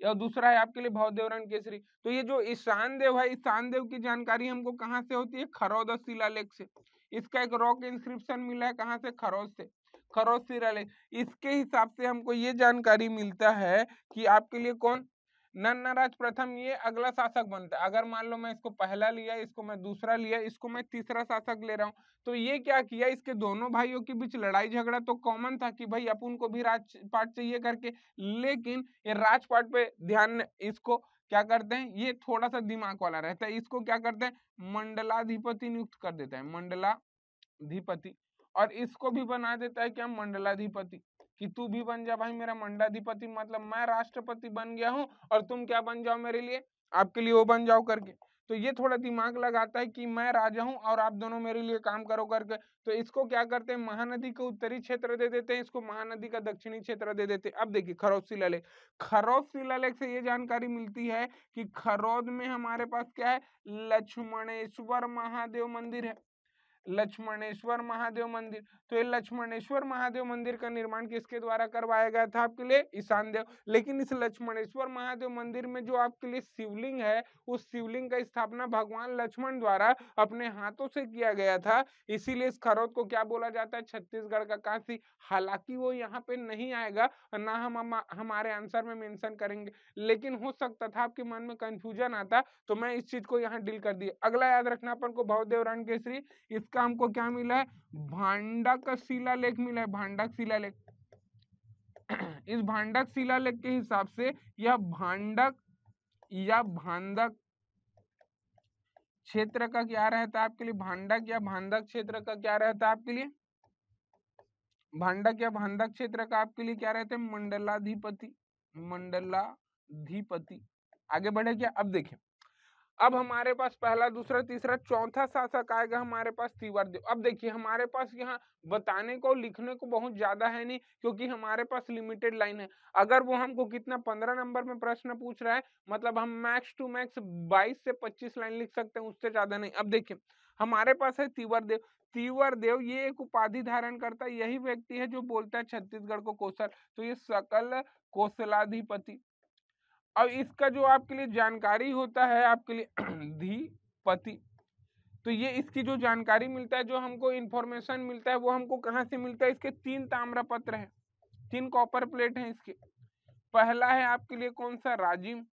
या दूसरा है आपके लिए भवदेवरण केसरी। तो ये जो ईशान देव है, ईशान देव की जानकारी हमको कहाँ से होती है? खरौद शिलालेख से। इसका एक रॉक इंस्क्रिप्शन मिला है कहाँ से? खरोद से। खरोद शिलालेख इसके हिसाब से हमको ये जानकारी मिलता है कि आपके लिए कौन नन्नाराज प्रथम ये अगला शासक बनता है। अगर मान लो मैं इसको पहला लिया, इसको मैं दूसरा लिया, इसको मैं तीसरा शासक ले रहा हूँ तो ये क्या किया? इसके दोनों भाइयों के बीच लड़ाई झगड़ा तो कॉमन था कि भाई अपन को भी राजपाट चाहिए करके, लेकिन ये राजपाट पे ध्यान इसको क्या करते हैं? ये थोड़ा सा दिमाग वाला रहता है। इसको क्या करते हैं? मंडलाधिपति नियुक्त कर देता है। मंडलाधिपति। और इसको भी बना देता है क्या? मंडलाधिपति। कि तू भी बन जा भाई, मेरा मंडाधिपति मतलब मैं राष्ट्रपति बन गया हूँ और तुम क्या बन जाओ मेरे लिए? आपके लिए वो बन जाओ करके। तो ये थोड़ा दिमाग लगाता है कि मैं राजा हूँ और आप दोनों मेरे लिए काम करो करके। तो इसको क्या करते हैं? महानदी का उत्तरी क्षेत्र दे देते हैं, इसको महानदी का दक्षिणी क्षेत्र दे देते हैं। अब देखिए, खरौद शिलालेख। खरौद शिलालेख से ये जानकारी मिलती है कि खरौद में हमारे पास क्या है? लक्ष्मणेश्वर महादेव मंदिर है। लक्ष्मणेश्वर महादेव मंदिर। तो ये लक्ष्मणेश्वर महादेव मंदिर का निर्माण किसके द्वारा करवाया गया था आपके लिए? ईशान देव। लेकिन इस लक्ष्मणेश्वर महादेव मंदिर में जो आपके लिए शिवलिंग है, उस शिवलिंग का स्थापना भगवान लक्ष्मण द्वारा अपने हाथों से किया गया था। इसीलिए इस खरोद को क्या बोला जाता है? छत्तीसगढ़ का काशी। हालाँकि वो यहाँ पे नहीं आएगा, ना हम हमारे आंसर में मेंशन करेंगे। लेकिन हो सकता था, आपके मन में कंफ्यूजन आता तो मैं इस चीज़ को यहाँ डील कर दिया। अगला याद रखना अपन को भवदेव रण केसरी। इसका हमको क्या मिला है? भांडक शिलालेख मिला है, भांडक शिलालेख। <clears throat> इस भांडक शिलालेख के हिसाब से यह भांडक या भांडक क्षेत्र का क्या रहता है आपके लिए? भांडक या भांडक क्षेत्र का क्या रहता है आपके लिए? भांडक या भांडक क्षेत्र का आपके लिए क्या रहता है? मंडलाधिपति मंडलाधिपति। आगे बढ़े क्या? अब देखें अब हमारे पास पहला, दूसरा, तीसरा, चौथा शासक आएगा हमारे पास देव। अब देखिए, हमारे पास यहाँ बताने को, लिखने को बहुत ज़्यादा है नहीं, क्योंकि हमारे पास लिमिटेड लाइन है। अगर वो हमको कितना पंद्रह नंबर में प्रश्न पूछ रहा है मतलब हम मैक्स टू मैक्स बाईस से पच्चीस लाइन लिख सकते हैं, उससे ज़्यादा नहीं। अब देखिए, हमारे पास है तीवर देव। तीवर देव ये एक उपाधि धारण करता है, यही व्यक्ति है जो बोलता है छत्तीसगढ़ को कौशल तो ये सकल कौशलाधिपति अब इसका जो आपके लिए जानकारी होता है, आपके लिए <clears throat> धीपति तो ये इसकी जो जानकारी मिलता है, जो हमको इन्फॉर्मेशन मिलता है, वो हमको कहाँ से मिलता है? इसके तीन ताम्रपत्र है, तीन कॉपर प्लेट हैं इसके। पहला है आपके लिए कौन सा राजिम,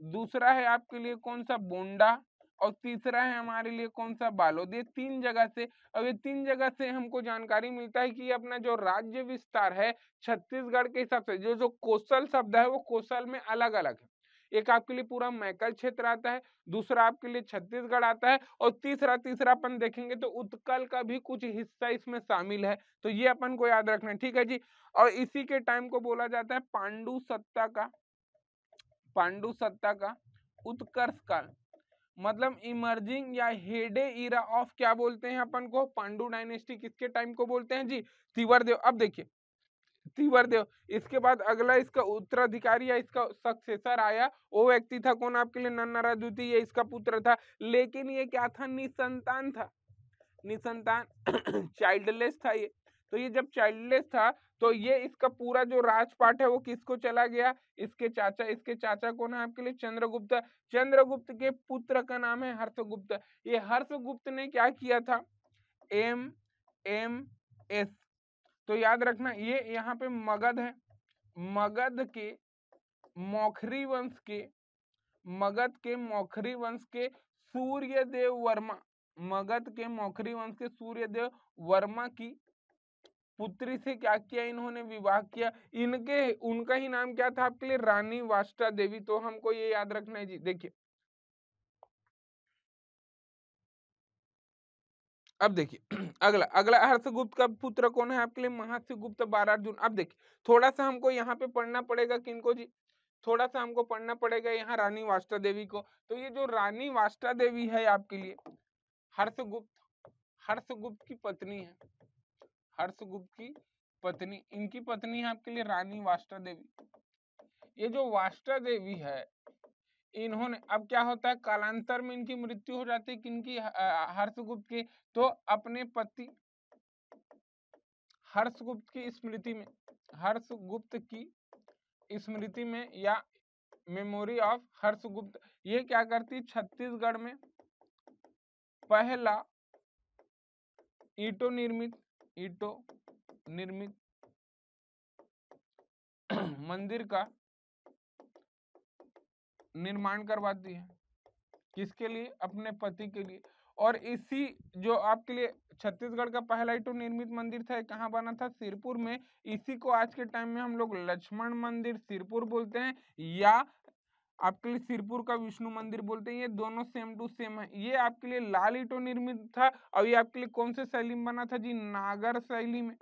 दूसरा है आपके लिए कौन सा बोंडा और तीसरा है हमारे लिए कौन सा बालोद ये तीन जगह से अब ये तीन जगह से हमको जानकारी मिलता है कि अपना जो राज्य विस्तार है छत्तीसगढ़ के हिसाब से, जो जो कोसल शब्द है वो कोसल में अलग अलग है। एक आपके लिए पूरा मैकल क्षेत्र आता है, दूसरा आपके लिए छत्तीसगढ़ आता है, और तीसरा तीसरा अपन देखेंगे तो उत्कल का भी कुछ हिस्सा इसमें शामिल है। तो ये अपन को याद रखना है, ठीक है जी? और इसी के टाइम को बोला जाता है पांडु सत्ता का पांडु सत्ता का उत्कर्ष काल। मतलब इमर्जिंग या हेडे इरा ऑफ़ क्या बोलते हैं अपन को? पांडु डायनेस्टी किसके टाइम को बोलते हैं? जी तिवर देव अब देखिए तिवर देव इसके बाद अगला इसका उत्तराधिकारी या इसका सक्सेसर आया, वो व्यक्ति था कौन आपके लिए? नन्नारा द्वितीय इसका पुत्र था। लेकिन ये क्या था? निसंतान था। निसंतान <clears throat> चाइल्डलेस था ये। तो ये जब चाइल्डलेस था तो ये इसका पूरा जो राजपाट है वो किसको चला गया? इसके चाचा इसके चाचा कौन है आपके लिए? चंद्रगुप्त। चंद्रगुप्त के पुत्र का नाम है हर्षगुप्त। ये हर्षगुप्त ने क्या किया था? एम एम एस तो याद रखना, ये यहाँ पे मगध है। मगध के मौखरी वंश के, मगध के मौखरी वंश के सूर्यदेव वर्मा, मगध के मौखरी वंश के सूर्यदेव वर्मा की पुत्री से क्या किया इन्होंने? विवाह किया। इनके, उनका ही नाम क्या था आपके लिए? रानी वाष्टा देवी। तो हमको ये याद रखना है जी। देखिए। अब देखिए, <clears throat> अगला अगला हर्षगुप्त का पुत्र कौन है आपके लिए? महाशिवगुप्त बारह अर्जुन अब देखिए, थोड़ा सा हमको यहाँ पे पढ़ना पड़ेगा किनको जी? थोड़ा सा हमको पढ़ना पड़ेगा यहाँ रानी वाष्टा देवी को। तो ये जो रानी वाष्टा देवी है आपके लिए, हर्षगुप्त हर्षगुप्त की पत्नी है। हर्षगुप्त की पत्नी, इनकी पत्नी है आपके लिए रानी वाष्टा देवी। ये जो वाष्टा देवी है, इन्होंने, अब क्या होता है, कालांतर में इनकी मृत्यु हो जाती है किनकी हर्षगुप्त की तो अपने पति, हर्षगुप्त की स्मृति में, हर्षगुप्त की स्मृति में या मेमोरी ऑफ़ हर्षगुप्त, ये क्या करती छत्तीसगढ़ में पहला ईटो निर्मित ईटो निर्मित <clears throat> मंदिर का निर्माण करवाती है। किसके लिए? अपने पति के लिए। और इसी जो आपके लिए छत्तीसगढ़ का पहला ईटो निर्मित मंदिर था कहाँ बना था? सिरपुर में। इसी को आज के टाइम में हम लोग लक्ष्मण मंदिर सिरपुर बोलते हैं या आपके लिए सिरपुर का विष्णु मंदिर बोलते हैं, ये दोनों सेम टू सेम है। ये आपके लिए लाल ईटो निर्मित था और ये आपके लिए कौन से शैली में बना था जी? नागर शैली में,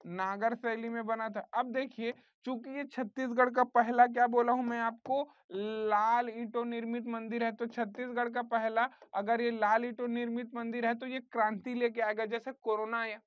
नागर शैली में बना था। अब देखिए, चूँकि ये छत्तीसगढ़ का पहला, क्या बोला हूँ मैं आपको, लाल ईटो निर्मित मंदिर है तो छत्तीसगढ़ का पहला अगर ये लाल ईटो निर्मित मंदिर है तो ये क्रांति लेके आएगा, जैसे कोरोना आया।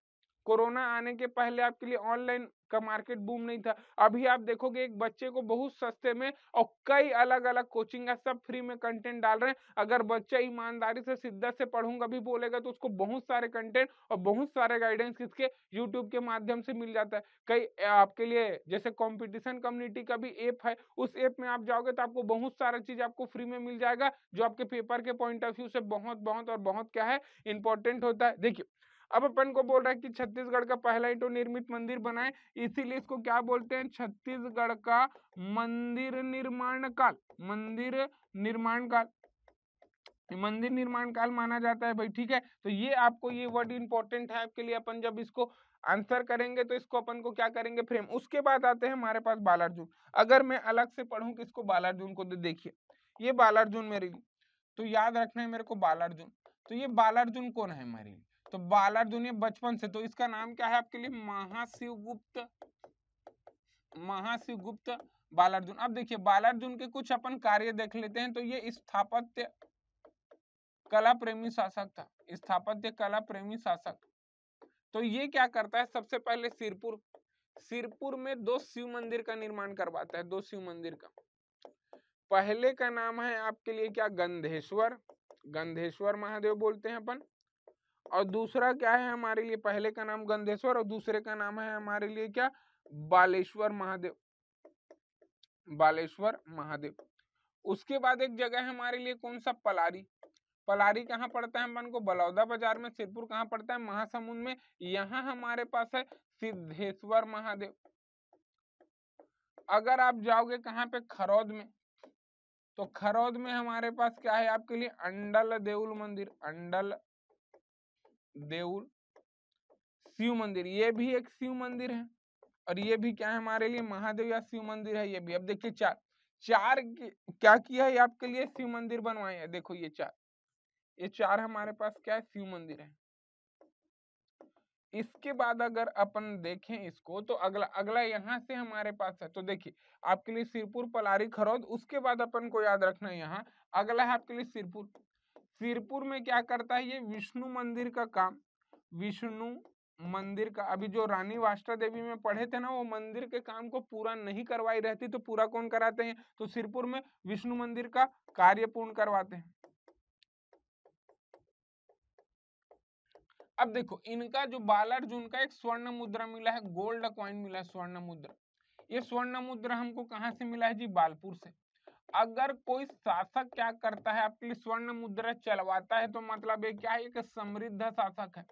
कोरोना आने के पहले आपके लिए ऑनलाइन इसका मार्केट बूम नहीं था। अभी आप देखोगे एक बच्चे को बहुत सस्ते में और कई अलग अलग कोचिंग है सब फ्री में कंटेंट डाल रहे हैं। अगर बच्चा ईमानदारी से, शिद्दत से पढ़ूँगा भी बोलेगा तो उसको बहुत सारे कंटेंट और बहुत सारे गाइडेंस किसके यूट्यूब के माध्यम से मिल जाता है। कई आपके लिए जैसे कॉम्पिटिशन कम्युनिटी का भी ऐप है, उस ऐप में आप जाओगे तो आपको बहुत सारा चीज़ आपको फ्री में मिल जाएगा, जो आपके पेपर के पॉइंट ऑफ़ व्यू से बहुत बहुत और बहुत क्या है इंपॉर्टेंट होता है। देखिए अब अपन को बोल रहा है कि छत्तीसगढ़ का पहला ईटो निर्मित मंदिर बनाए इसीलिए इसको क्या बोलते हैं? छत्तीसगढ़ का मंदिर निर्माण काल, मंदिर निर्माण काल। मंदिर निर्माण काल माना जाता है भाई, ठीक है? तो ये आपको ये वर्ड इंपॉर्टेंट है आपके लिए, अपन जब इसको आंसर करेंगे तो इसको अपन को क्या करेंगे? फ्रेम उसके बाद आते हैं हमारे पास बालार्जुन। अगर मैं अलग से पढ़ूं किसको बालार्जुन को देखिए, ये बालार्जुन मेरे लिए। तो याद रखना है मेरे को बालार्जुन। तो ये बालार्जुन कौन है हमारे लिए? तो बालार्जुन ये बचपन से तो इसका नाम क्या है आपके लिए? महाशिव गुप्त महाशिव गुप्त बालार्जुन। अब देखिए, बालार्जुन के कुछ अपन कार्य देख लेते हैं तो ये स्थापत्य कला प्रेमी शासक था। स्थापत्य कला प्रेमी शासक। तो ये क्या करता है? सबसे पहले सिरपुर। सिरपुर में दो शिव मंदिर का निर्माण करवाता है, दो शिव मंदिर का। पहले का नाम है आपके लिए क्या? गंधेश्वर। गंधेश्वर महादेव बोलते हैं अपन। और दूसरा क्या है हमारे लिए? पहले का नाम गंधेश्वर और दूसरे का नाम है हमारे लिए क्या? बालेश्वर महादेव। बालेश्वर महादेव। उसके बाद एक जगह है हमारे लिए कौन सा? पलारी। पलारी कहाँ पड़ता है अपन को? बलौदा बाज़ार में, सिरपुर कहाँ पड़ता है? महासमुंद में। यहाँ हमारे पास है सिद्धेश्वर महादेव। अगर आप जाओगे कहाँ पे? खरौद में। तो खरौद में हमारे पास क्या है आपके लिए? अंडल देउल मंदिर। अंडल देउल शिव मंदिर, ये भी एक शिव मंदिर है। और ये भी क्या है हमारे लिए? महादेव या शिव मंदिर है ये भी। अब देखिए चार चार क्या किया है आपके लिए? शिव मंदिर बनवाए हैं। देखो ये चार। ये चार हमारे पास क्या है? शिव मंदिर है। इसके बाद अगर अपन देखें इसको तो अगला अगला यहाँ से हमारे पास है। तो देखिए, आपके लिए सिरपुर, पलारी, खरौद, उसके बाद अपन को याद रखना है यहाँ। अगला है आपके लिए सिरपुर। सिरपुर में क्या करता है ये? विष्णु मंदिर का काम। विष्णु मंदिर का अभी जो रानी वाष्टा देवी में पढ़े थे ना, वो मंदिर के काम को पूरा नहीं करवाई रहती तो पूरा कौन कराते हैं? तो सिरपुर में विष्णु मंदिर का कार्य पूर्ण करवाते हैं। अब देखो, इनका जो बालार्जुन का एक स्वर्ण मुद्रा मिला है, गोल्ड कॉइन मिला है स्वर्ण मुद्रा। ये स्वर्ण मुद्रा हमको कहाँ से मिला है जी? बालपुर से। अगर कोई शासक क्या करता है लिए स्वर्ण मुद्रा चलवाता है तो मतलब ये क्या है, एक समृद्ध शासक है।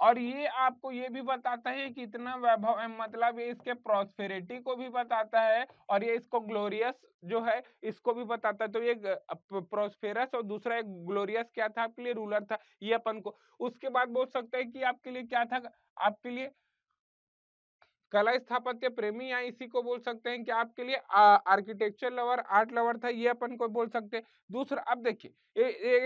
और ये आपको ये भी बताता है कि इतना वैभव है मतलब ये इसके प्रोस्पेरिटी को भी बताता है और ये इसको ग्लोरियस जो है, इसको भी बताता है। तो ये प्रोस्पेरस और दूसरा एक ग्लोरियस क्या था आपके लिए रूलर था, ये अपन को। उसके बाद बोल सकते हैं कि आपके लिए क्या था, आपके लिए कला स्थापत्य प्रेमी या इसी को बोल सकते हैं कि आपके लिए आर्किटेक्चर लवर आर्ट लवर था, ये अपन को बोल सकते हैं। दूसरा, अब देखिए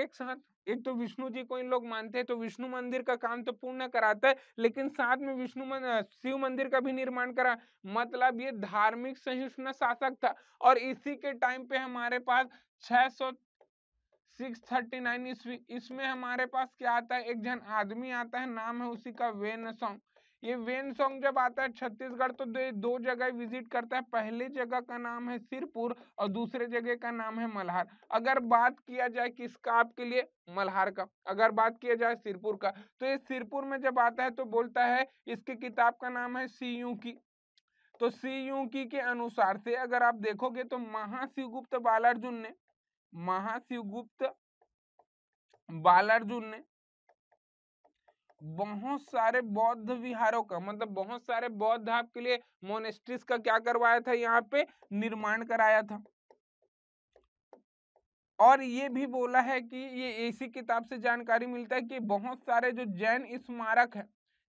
एक साथ, एक तो विष्णु जी को इन लोग मानते हैं तो विष्णु मंदिर का काम तो पूर्ण कराता है, लेकिन साथ में विष्णु शिव मंदिर का भी निर्माण करा। मतलब ये धार्मिक सहिष्णु शासक था और इसी के टाइम पे हमारे पास छह सौ सिक्स थर्टी नाइन ईस्वी, इसमें हमारे पास क्या आता है? एक जन आदमी आता है, नाम है उसी का वेन सॉन्ग। ये वेन सॉन्ग जब आता है छत्तीसगढ़ तो दो, जगह विज़िट करता है। पहले जगह का नाम है सिरपुर और दूसरे जगह का नाम है मल्हार। अगर बात किया जाए किसका आपके लिए मल्हार का। अगर बात किया जाए सिरपुर का तो ये सिरपुर में जब आता है तो बोलता है इसकी किताब का नाम है सी यू की तो सी यू की के अनुसार से अगर आप देखोगे तो महाशिवगुप्त बालार्जुन ने महाशिवगुप्त बालार्जुन ने बहुत सारे बौद्ध विहारों का मतलब बहुत सारे बौद्ध आपके लिए मोनेस्ट्रीज का क्या करवाया था, यहाँ पे निर्माण कराया था। और ये भी बोला है कि ये इसी किताब से जानकारी मिलता है कि बहुत सारे जो जैन स्मारक है,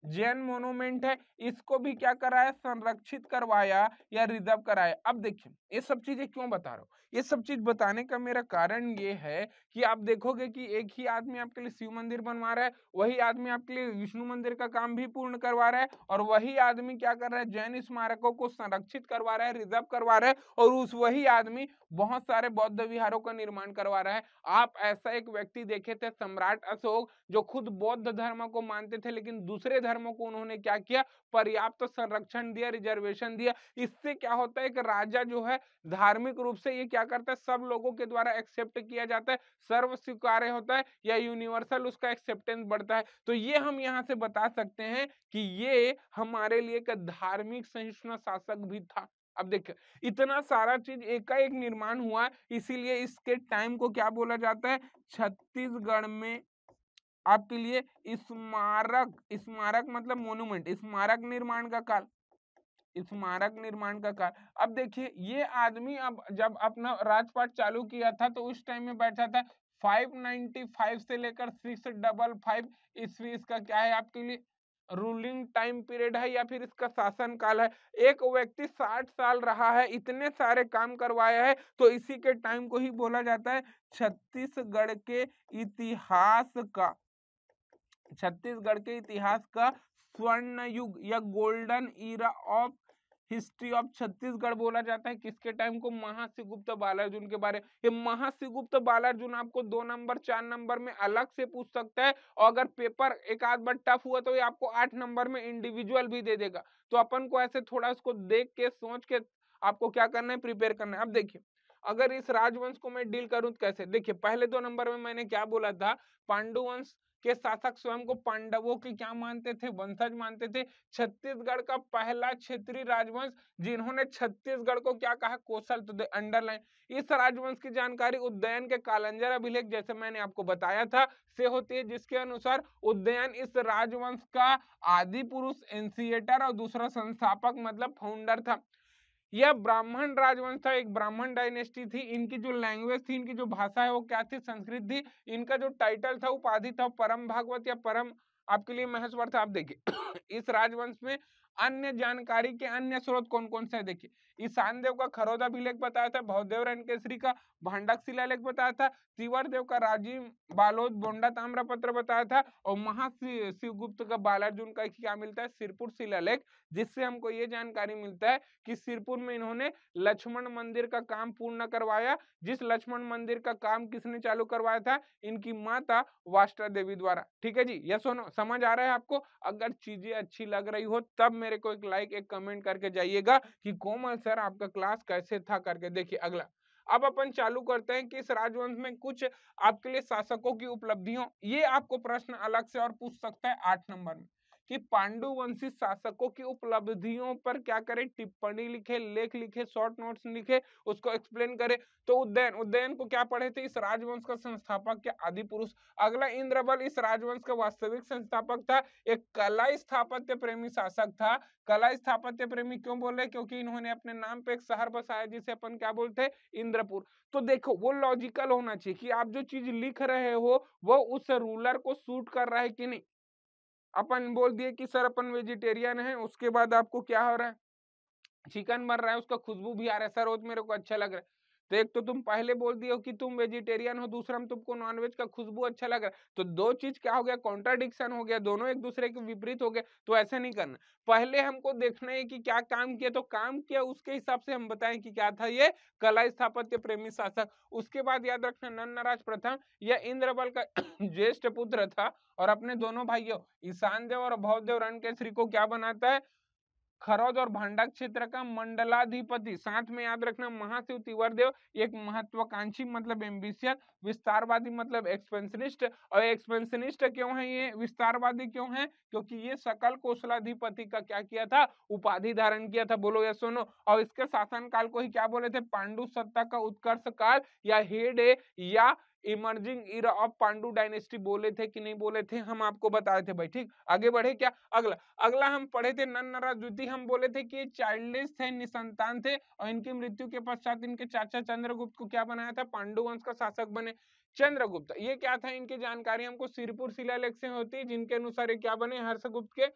जैन मोनूमेंट है, इसको भी क्या कराया, संरक्षित करवाया या रिज़र्व कराया। अब देखिए, ये सब चीज़ें क्यों बता रहा हूँ? ये सब चीज़ बताने का मेरा कारण ये है कि आप देखोगे कि एक ही आदमी आपके लिए शिव मंदिर बनवा रहा है, वही आदमी आपके लिए विष्णु मंदिर का काम भी पूर्ण करवा रहा है और वही आदमी क्या कर रहा है, जैन स्मारकों को संरक्षित करवा रहा है, रिज़र्व करवा रहा है और उस वही आदमी बहुत सारे बौद्ध विहारों का निर्माण करवा रहा है। आप ऐसा एक व्यक्ति देखे थे, सम्राट अशोक, जो खुद बौद्ध धर्म को मानते थे लेकिन दूसरे धर्मों को उन्होंने क्या किया? पर्याप्त संरक्षण दिया, रिजर्वेशन दिया। इससे क्या होता है, एक राजा जो है, धार्मिक रूप से ये क्या करता है, सब लोगों के द्वारा एक्सेप्ट किया जाता है, सर्व स्वीकार्य होता है या यूनिवर्सल उसका एक्सेप्टेंस बढ़ता है। तो ये हम यहाँ से बता सकते हैं कि ये हमारे लिए एक धार्मिक सहिष्णु शासक भी था। अब देखिए इतना सारा चीज़ एक एक निर्माण हुआ, इसीलिए इसके टाइम को क्या बोला जाता है? छत्तीसगढ़ में आपके लिए स्मारक स्मारक मतलब मोन्यूमेंट स्मारक निर्माण का काल। स्मारक निर्माण का काल अब देखिए, ये आदमी अब जब अपना राजपाट चालू किया था तो उस टाइम में बैठा था 595 से लेकर सिक्स डबल फाइव ईस्वी, इसका क्या है आपके लिए? रूलिंग टाइम पीरियड है या फिर इसका शासन काल है? एक व्यक्ति साठ साल रहा है, इतने सारे काम करवाया है तो इसी के टाइम को ही बोला जाता है छत्तीसगढ़ के इतिहास का। छत्तीसगढ़ के इतिहास का स्वर्ण युग या golden era of history of Chhattisgarh बोला जाता है। किसके टाइम को? महासिगुप्त बालार्जुन के बारे। ये महासिगुप्त बालार्जुन आपको दो नंबर चार नंबर में अलग से पूछ सकता है और अगर पेपर एक आध बार टफ हुआ तो ये आपको आठ नंबर में इंडिविजुअल भी दे देगा। तो अपन को ऐसे थोड़ा उसको देख के, सोच के आपको क्या करना है प्रिपेयर करना है। अब देखिए, अगर इस राजवंश को मैं डील करूँ तो कैसे? देखिए, पहले दो नंबर में मैंने क्या बोला था? पांडुवंश के शासक स्वयं को पांडवों के क्या मानते थे? वंशज मानते थे। छत्तीसगढ़ का पहला क्षेत्रीय राजवंश, जिन्होंने छत्तीसगढ़ को क्या कहा? कौशल तो अंडरलाइन इस राजवंश की जानकारी उद्दयन के कालंजर अभिलेख, जैसे मैंने आपको बताया था, से होती है, जिसके अनुसार उद्दयन इस राजवंश का आदि पुरुष इंसिएटर और दूसरा संस्थापक मतलब फाउंडर था। यह ब्राह्मण राजवंश था, एक ब्राह्मण डायनेस्टी थी। इनकी जो लैंग्वेज थी, इनकी जो भाषा है, वो क्या थी? संस्कृत थी। इनका जो टाइटल था उपाधि था, परम भागवत या परम, आपके लिए महेश्वर था। आप देखिए, <coughs> इस राजवंश में अन्य जानकारी के अन्य स्रोत कौन कौन से देखिए ईशान देव का खरोदा अभिलेख बताया था, भवदेव रणकेसरी का, भांडक शिलालेख बताया था तिवर देव का, राजीव बालोद, बोंडा ताम्र पत्र बताया था और महाशिवगुप्त का, बालार्जुन का क्या मिलता है, सिरपुर शिलालेख जिससे हमको ये जानकारी मिलता है कि सिरपुर में इन्होंने लक्ष्मण मंदिर का काम पूर्ण करवाया, जिस लक्ष्मण मंदिर का काम किसने चालू करवाया था, इनकी माता वाष्टा देवी द्वारा। ठीक है जी यह सुनो, समझ आ रहा है आपको? अगर चीज़ें अच्छी लग रही हो, तब मेरे को एक लाइक एक कमेंट करके जाइएगा कि कोमल सर आपका क्लास कैसे था करके? देखिए, अगला, अब अपन चालू करते हैं कि इस राजवंश में कुछ आपके लिए शासकों की उपलब्धियों, ये आपको प्रश्न अलग से और पूछ सकता है आठ नंबर में। कि पांडुवंशी शासकों की उपलब्धियों पर क्या करें? टिप्पणी लिखे, लेख लिखे शॉर्ट नोट्स लिखे, उसको एक्सप्लेन करे। तो उदयन उदयन को क्या पढ़े थे? इस राजवंश का संस्थापक क्या? आदि पुरुष। अगला इंद्रबल, इस राजवंश का वास्तविक संस्थापक था। एक कला स्थापत्य प्रेमी शासक था। कला स्थापत्य प्रेमी क्यों बोले? क्योंकि इन्होंने अपने नाम पे एक शहर बसाया जिसे अपन क्या बोलते इंद्रपुर। तो देखो, वो लॉजिकल होना चाहिए कि आप जो चीज़ लिख रहे हो, वो उस रूलर को सूट कर रहा है कि नहीं? अपन बोल दिए कि, सर, अपन वेजिटेरियन है, उसके बाद आपको क्या हो रहा है? चिकन बन रहा है, उसका खुशबू भी आ रहा है, सर, वो तो मेरे को अच्छा लग रहा है। तो एक तो तुम पहले बोल दिए हो कि तुम वेजिटेरियन हो, दूसरा में तुमको नॉनवेज का खुशबू अच्छा लग रहा है। तो दो चीज़ क्या हो गया? कॉन्ट्राडिक्शन हो गया, दोनों एक दूसरे के विपरीत हो गए तो ऐसा नहीं करना। पहले हमको देखना है कि क्या काम किया तो काम किया उसके हिसाब से हम बताएँ कि क्या था ये कला स्थापत्य प्रेमी शासक। उसके बाद याद रखना नन्नराज प्रथम यह इंद्रबल का <coughs> ज्येष्ठ पुत्र था और अपने दोनों भाइयों, ईशान देव और भवदेव रण के श्री को क्या बनाता है? खरौद और भांडा क्षेत्र का मंडलाधिपति। साथ में याद रखना महाशिव तिवर देव एक महत्वाकांक्षी मतलब एम्बिशियस विस्तारवादी मतलब एक्सपेंशनिस्ट। और एक्सपेंशनिस्ट क्यों है ये? विस्तारवादी क्यों है? क्योंकि ये सकल कौशलाधिपति का क्या किया था? उपाधि धारण किया था। बोलो या सुनो। और इसके शासन काल को ही क्या बोले थे? पांडु सत्ता का उत्कर्ष काल या हेड या emerging era of Pandu dynasty बोले थे कि नहीं बोले थे, हम आपको बताए थे भाई, ठीक? आगे बढ़े क्या? अगला अगला हम पढ़े थे नन्नरा द्वितीय हम बोले थे कि चाइल्डलेस थे, निसंतान थे, और इनकी मृत्यु के पश्चात इनके चाचा चंद्रगुप्त को क्या बनाया था? पांडु वंश का शासक बने चंद्रगुप्त। ये क्या था इनकी जानकारी? हमको सिरपुर शिलालेख से होती है जिनके अनुसार ये क्या बने? हर्षगुप्त के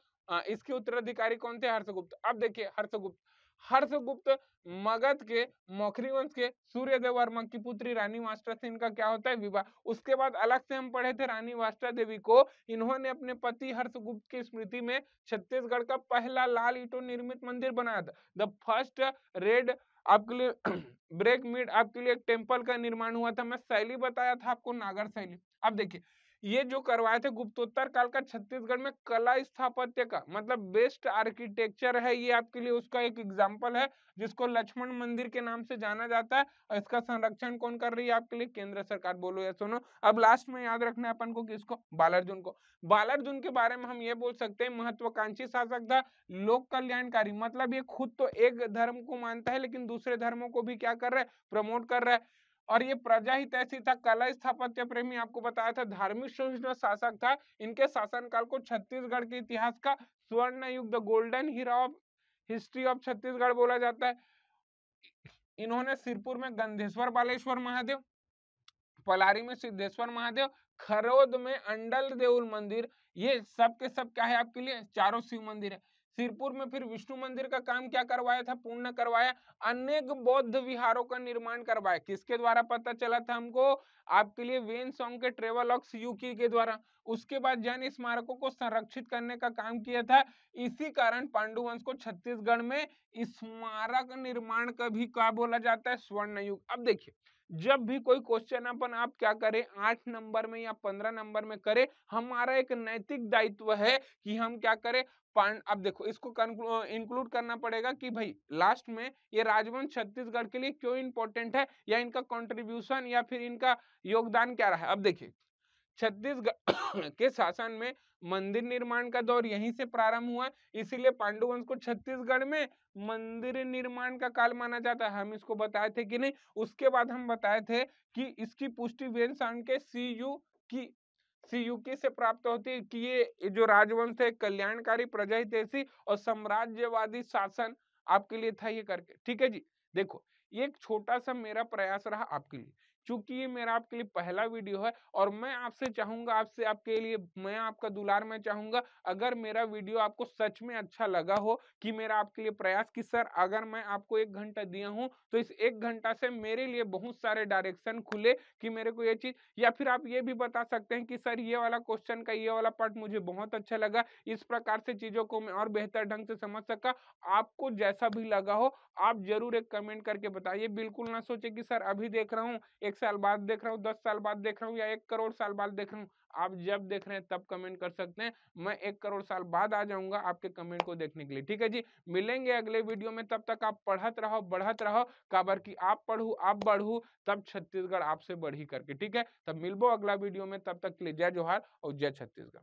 इसके उत्तराधिकारी कौन थे? हर्षगुप्त। अब देखिए, हर्षगुप्त। हर्षगुप्त मगध के मौखरी वंश के, सूर्यदेव वर्मा की पुत्री रानी वास्टा से इनका क्या होता है विवाह? उसके बाद अलग से हम पढ़े थे रानी वास्टा देवी को। इन्होंने अपने पति हर्षगुप्त की स्मृति में छत्तीसगढ़ का पहला लाल ईटो निर्मित मंदिर बनाया था। द फ़र्स्ट रेड आपके लिए <clears throat> ब्रेक मिड आपके लिए एक टेंपल का निर्माण हुआ था। मैं शैली बताया था आपको, नागर शैली। अब देखिए ये जो करवाए थे गुप्तोत्तर काल का छत्तीसगढ़ में कला स्थापत्य का मतलब बेस्ट आर्किटेक्चर है ये आपके लिए उसका एक एग्ज़ाम्पल है, जिसको लक्ष्मण मंदिर के नाम से जाना जाता है और इसका संरक्षण कौन कर रही है आपके लिए? केंद्र सरकार। बोलो या सुनो। अब लास्ट में याद रखना है अपन को किसको बालार्जुन को। बालार्जुन के बारे में हम ये बोल सकते हैं, महत्वाकांक्षी शासक था, लोक कल्याणकारी मतलब ये खुद तो एक धर्म को मानता है लेकिन दूसरे धर्मों को भी क्या कर रहा है? प्रमोट कर रहा है। और ये प्रजा हित ऐसी था, कला स्थापत्य प्रेमी आपको बताया था, धार्मिक सहिष्णु शासक था, इनके शासनकाल को छत्तीसगढ़ के इतिहास का स्वर्ण युग the golden era of history of Chhattisgarh बोला जाता है। इन्होंने सिरपुर में गंधेश्वर बालेश्वर महादेव, पलारी में सिद्धेश्वर महादेव, खरोद में अंडल देउल मंदिर, ये सब के सब क्या है आपके लिए? चारों शिव मंदिर है। सिरपुर में फिर विष्णु मंदिर का काम क्या करवाया था? पूर्ण करवाया। अनेक बौद्ध विहारों का निर्माण करवाया। किसके द्वारा पता चला था हमको? आपके लिए वेन सॉन्ग के ट्रेवल ऑक्स यूकी के द्वारा। उसके बाद जैन स्मारकों को संरक्षित करने का काम किया था। इसी कारण पांडुवंश को छत्तीसगढ़ में स्मारक निर्माण का भी क्या बोला जाता है? स्वर्ण युग अब देखिए, जब भी कोई क्वेश्चन अपन आप क्या करें? आठ नंबर में या पंद्रह नंबर में करें, हमारा एक नैतिक दायित्व है कि हम क्या करें? अब देखो, इसको इंक्लूड करना पड़ेगा कि भाई, लास्ट में ये राजवंश छत्तीसगढ़ के लिए क्यों इंपॉर्टेंट है या इनका कंट्रीब्यूशन या फिर इनका योगदान क्या रहा है? अब देखिए, छत्तीसगढ़ <coughs> के शासन में मंदिर निर्माण का दौर यहीं से प्रारंभ हुआ इसीलिए पांडुवंश को छत्तीसगढ़ में मंदिर निर्माण का काल माना जाता है। हम इसको बताए थे कि नहीं? उसके बाद हम बताए थे कि इसकी पुष्टि वेद के सी यू की सी से प्राप्त होती है कि ये जो राजवंश है, कल्याणकारी प्रजा हितैषी और साम्राज्यवादी शासन आपके लिए था ये करके। ठीक है जी? देखो, ये एक छोटा सा मेरा प्रयास रहा आपके लिए। चूँकि ये मेरा आपके लिए पहला वीडियो है और मैं आपसे चाहूँगा, आपसे आपके लिए, मैं आपका दुलार में चाहूँगा, अगर मेरा वीडियो आपको सच में अच्छा लगा हो कि मेरा आपके लिए प्रयास की सर अगर मैं आपको एक घंटा दिया हूँ तो इस एक घंटा से मेरे लिए बहुत सारे डायरेक्शन खुले कि मेरे को ये चीज़, या फिर आप ये भी बता सकते हैं कि सर ये वाला क्वेश्चन का ये वाला पार्ट मुझे बहुत अच्छा लगा, इस प्रकार से चीज़ों को मैं और बेहतर ढंग से समझ सका, आपको जैसा भी लगा हो, आप ज़रूर एक कमेंट करके बताइए, बिल्कुल ना सोचे कि सर अभी देख रहा हूँ, एक साल बाद देख रहा हूँ, दस साल बाद देख रहा हूँ या एक करोड़ साल बाद देख रहा हूँ। आप जब देख रहे हैं, तब कमेंट कर सकते हैं। मैं एक करोड़ साल बाद आ जाऊँगा आपके कमेंट को देखने के लिए। ठीक है जी? मिलेंगे अगले वीडियो में। तब तक आप पढ़त रहो, बढ़त रहो। काबर की आप पढ़ू आप बढ़ू, तब छत्तीसगढ़ आपसे बढ़ी करके। ठीक है? तब मिलबो अगला वीडियो में। तब तक के लिए जय जोहार और जय छत्तीसगढ़.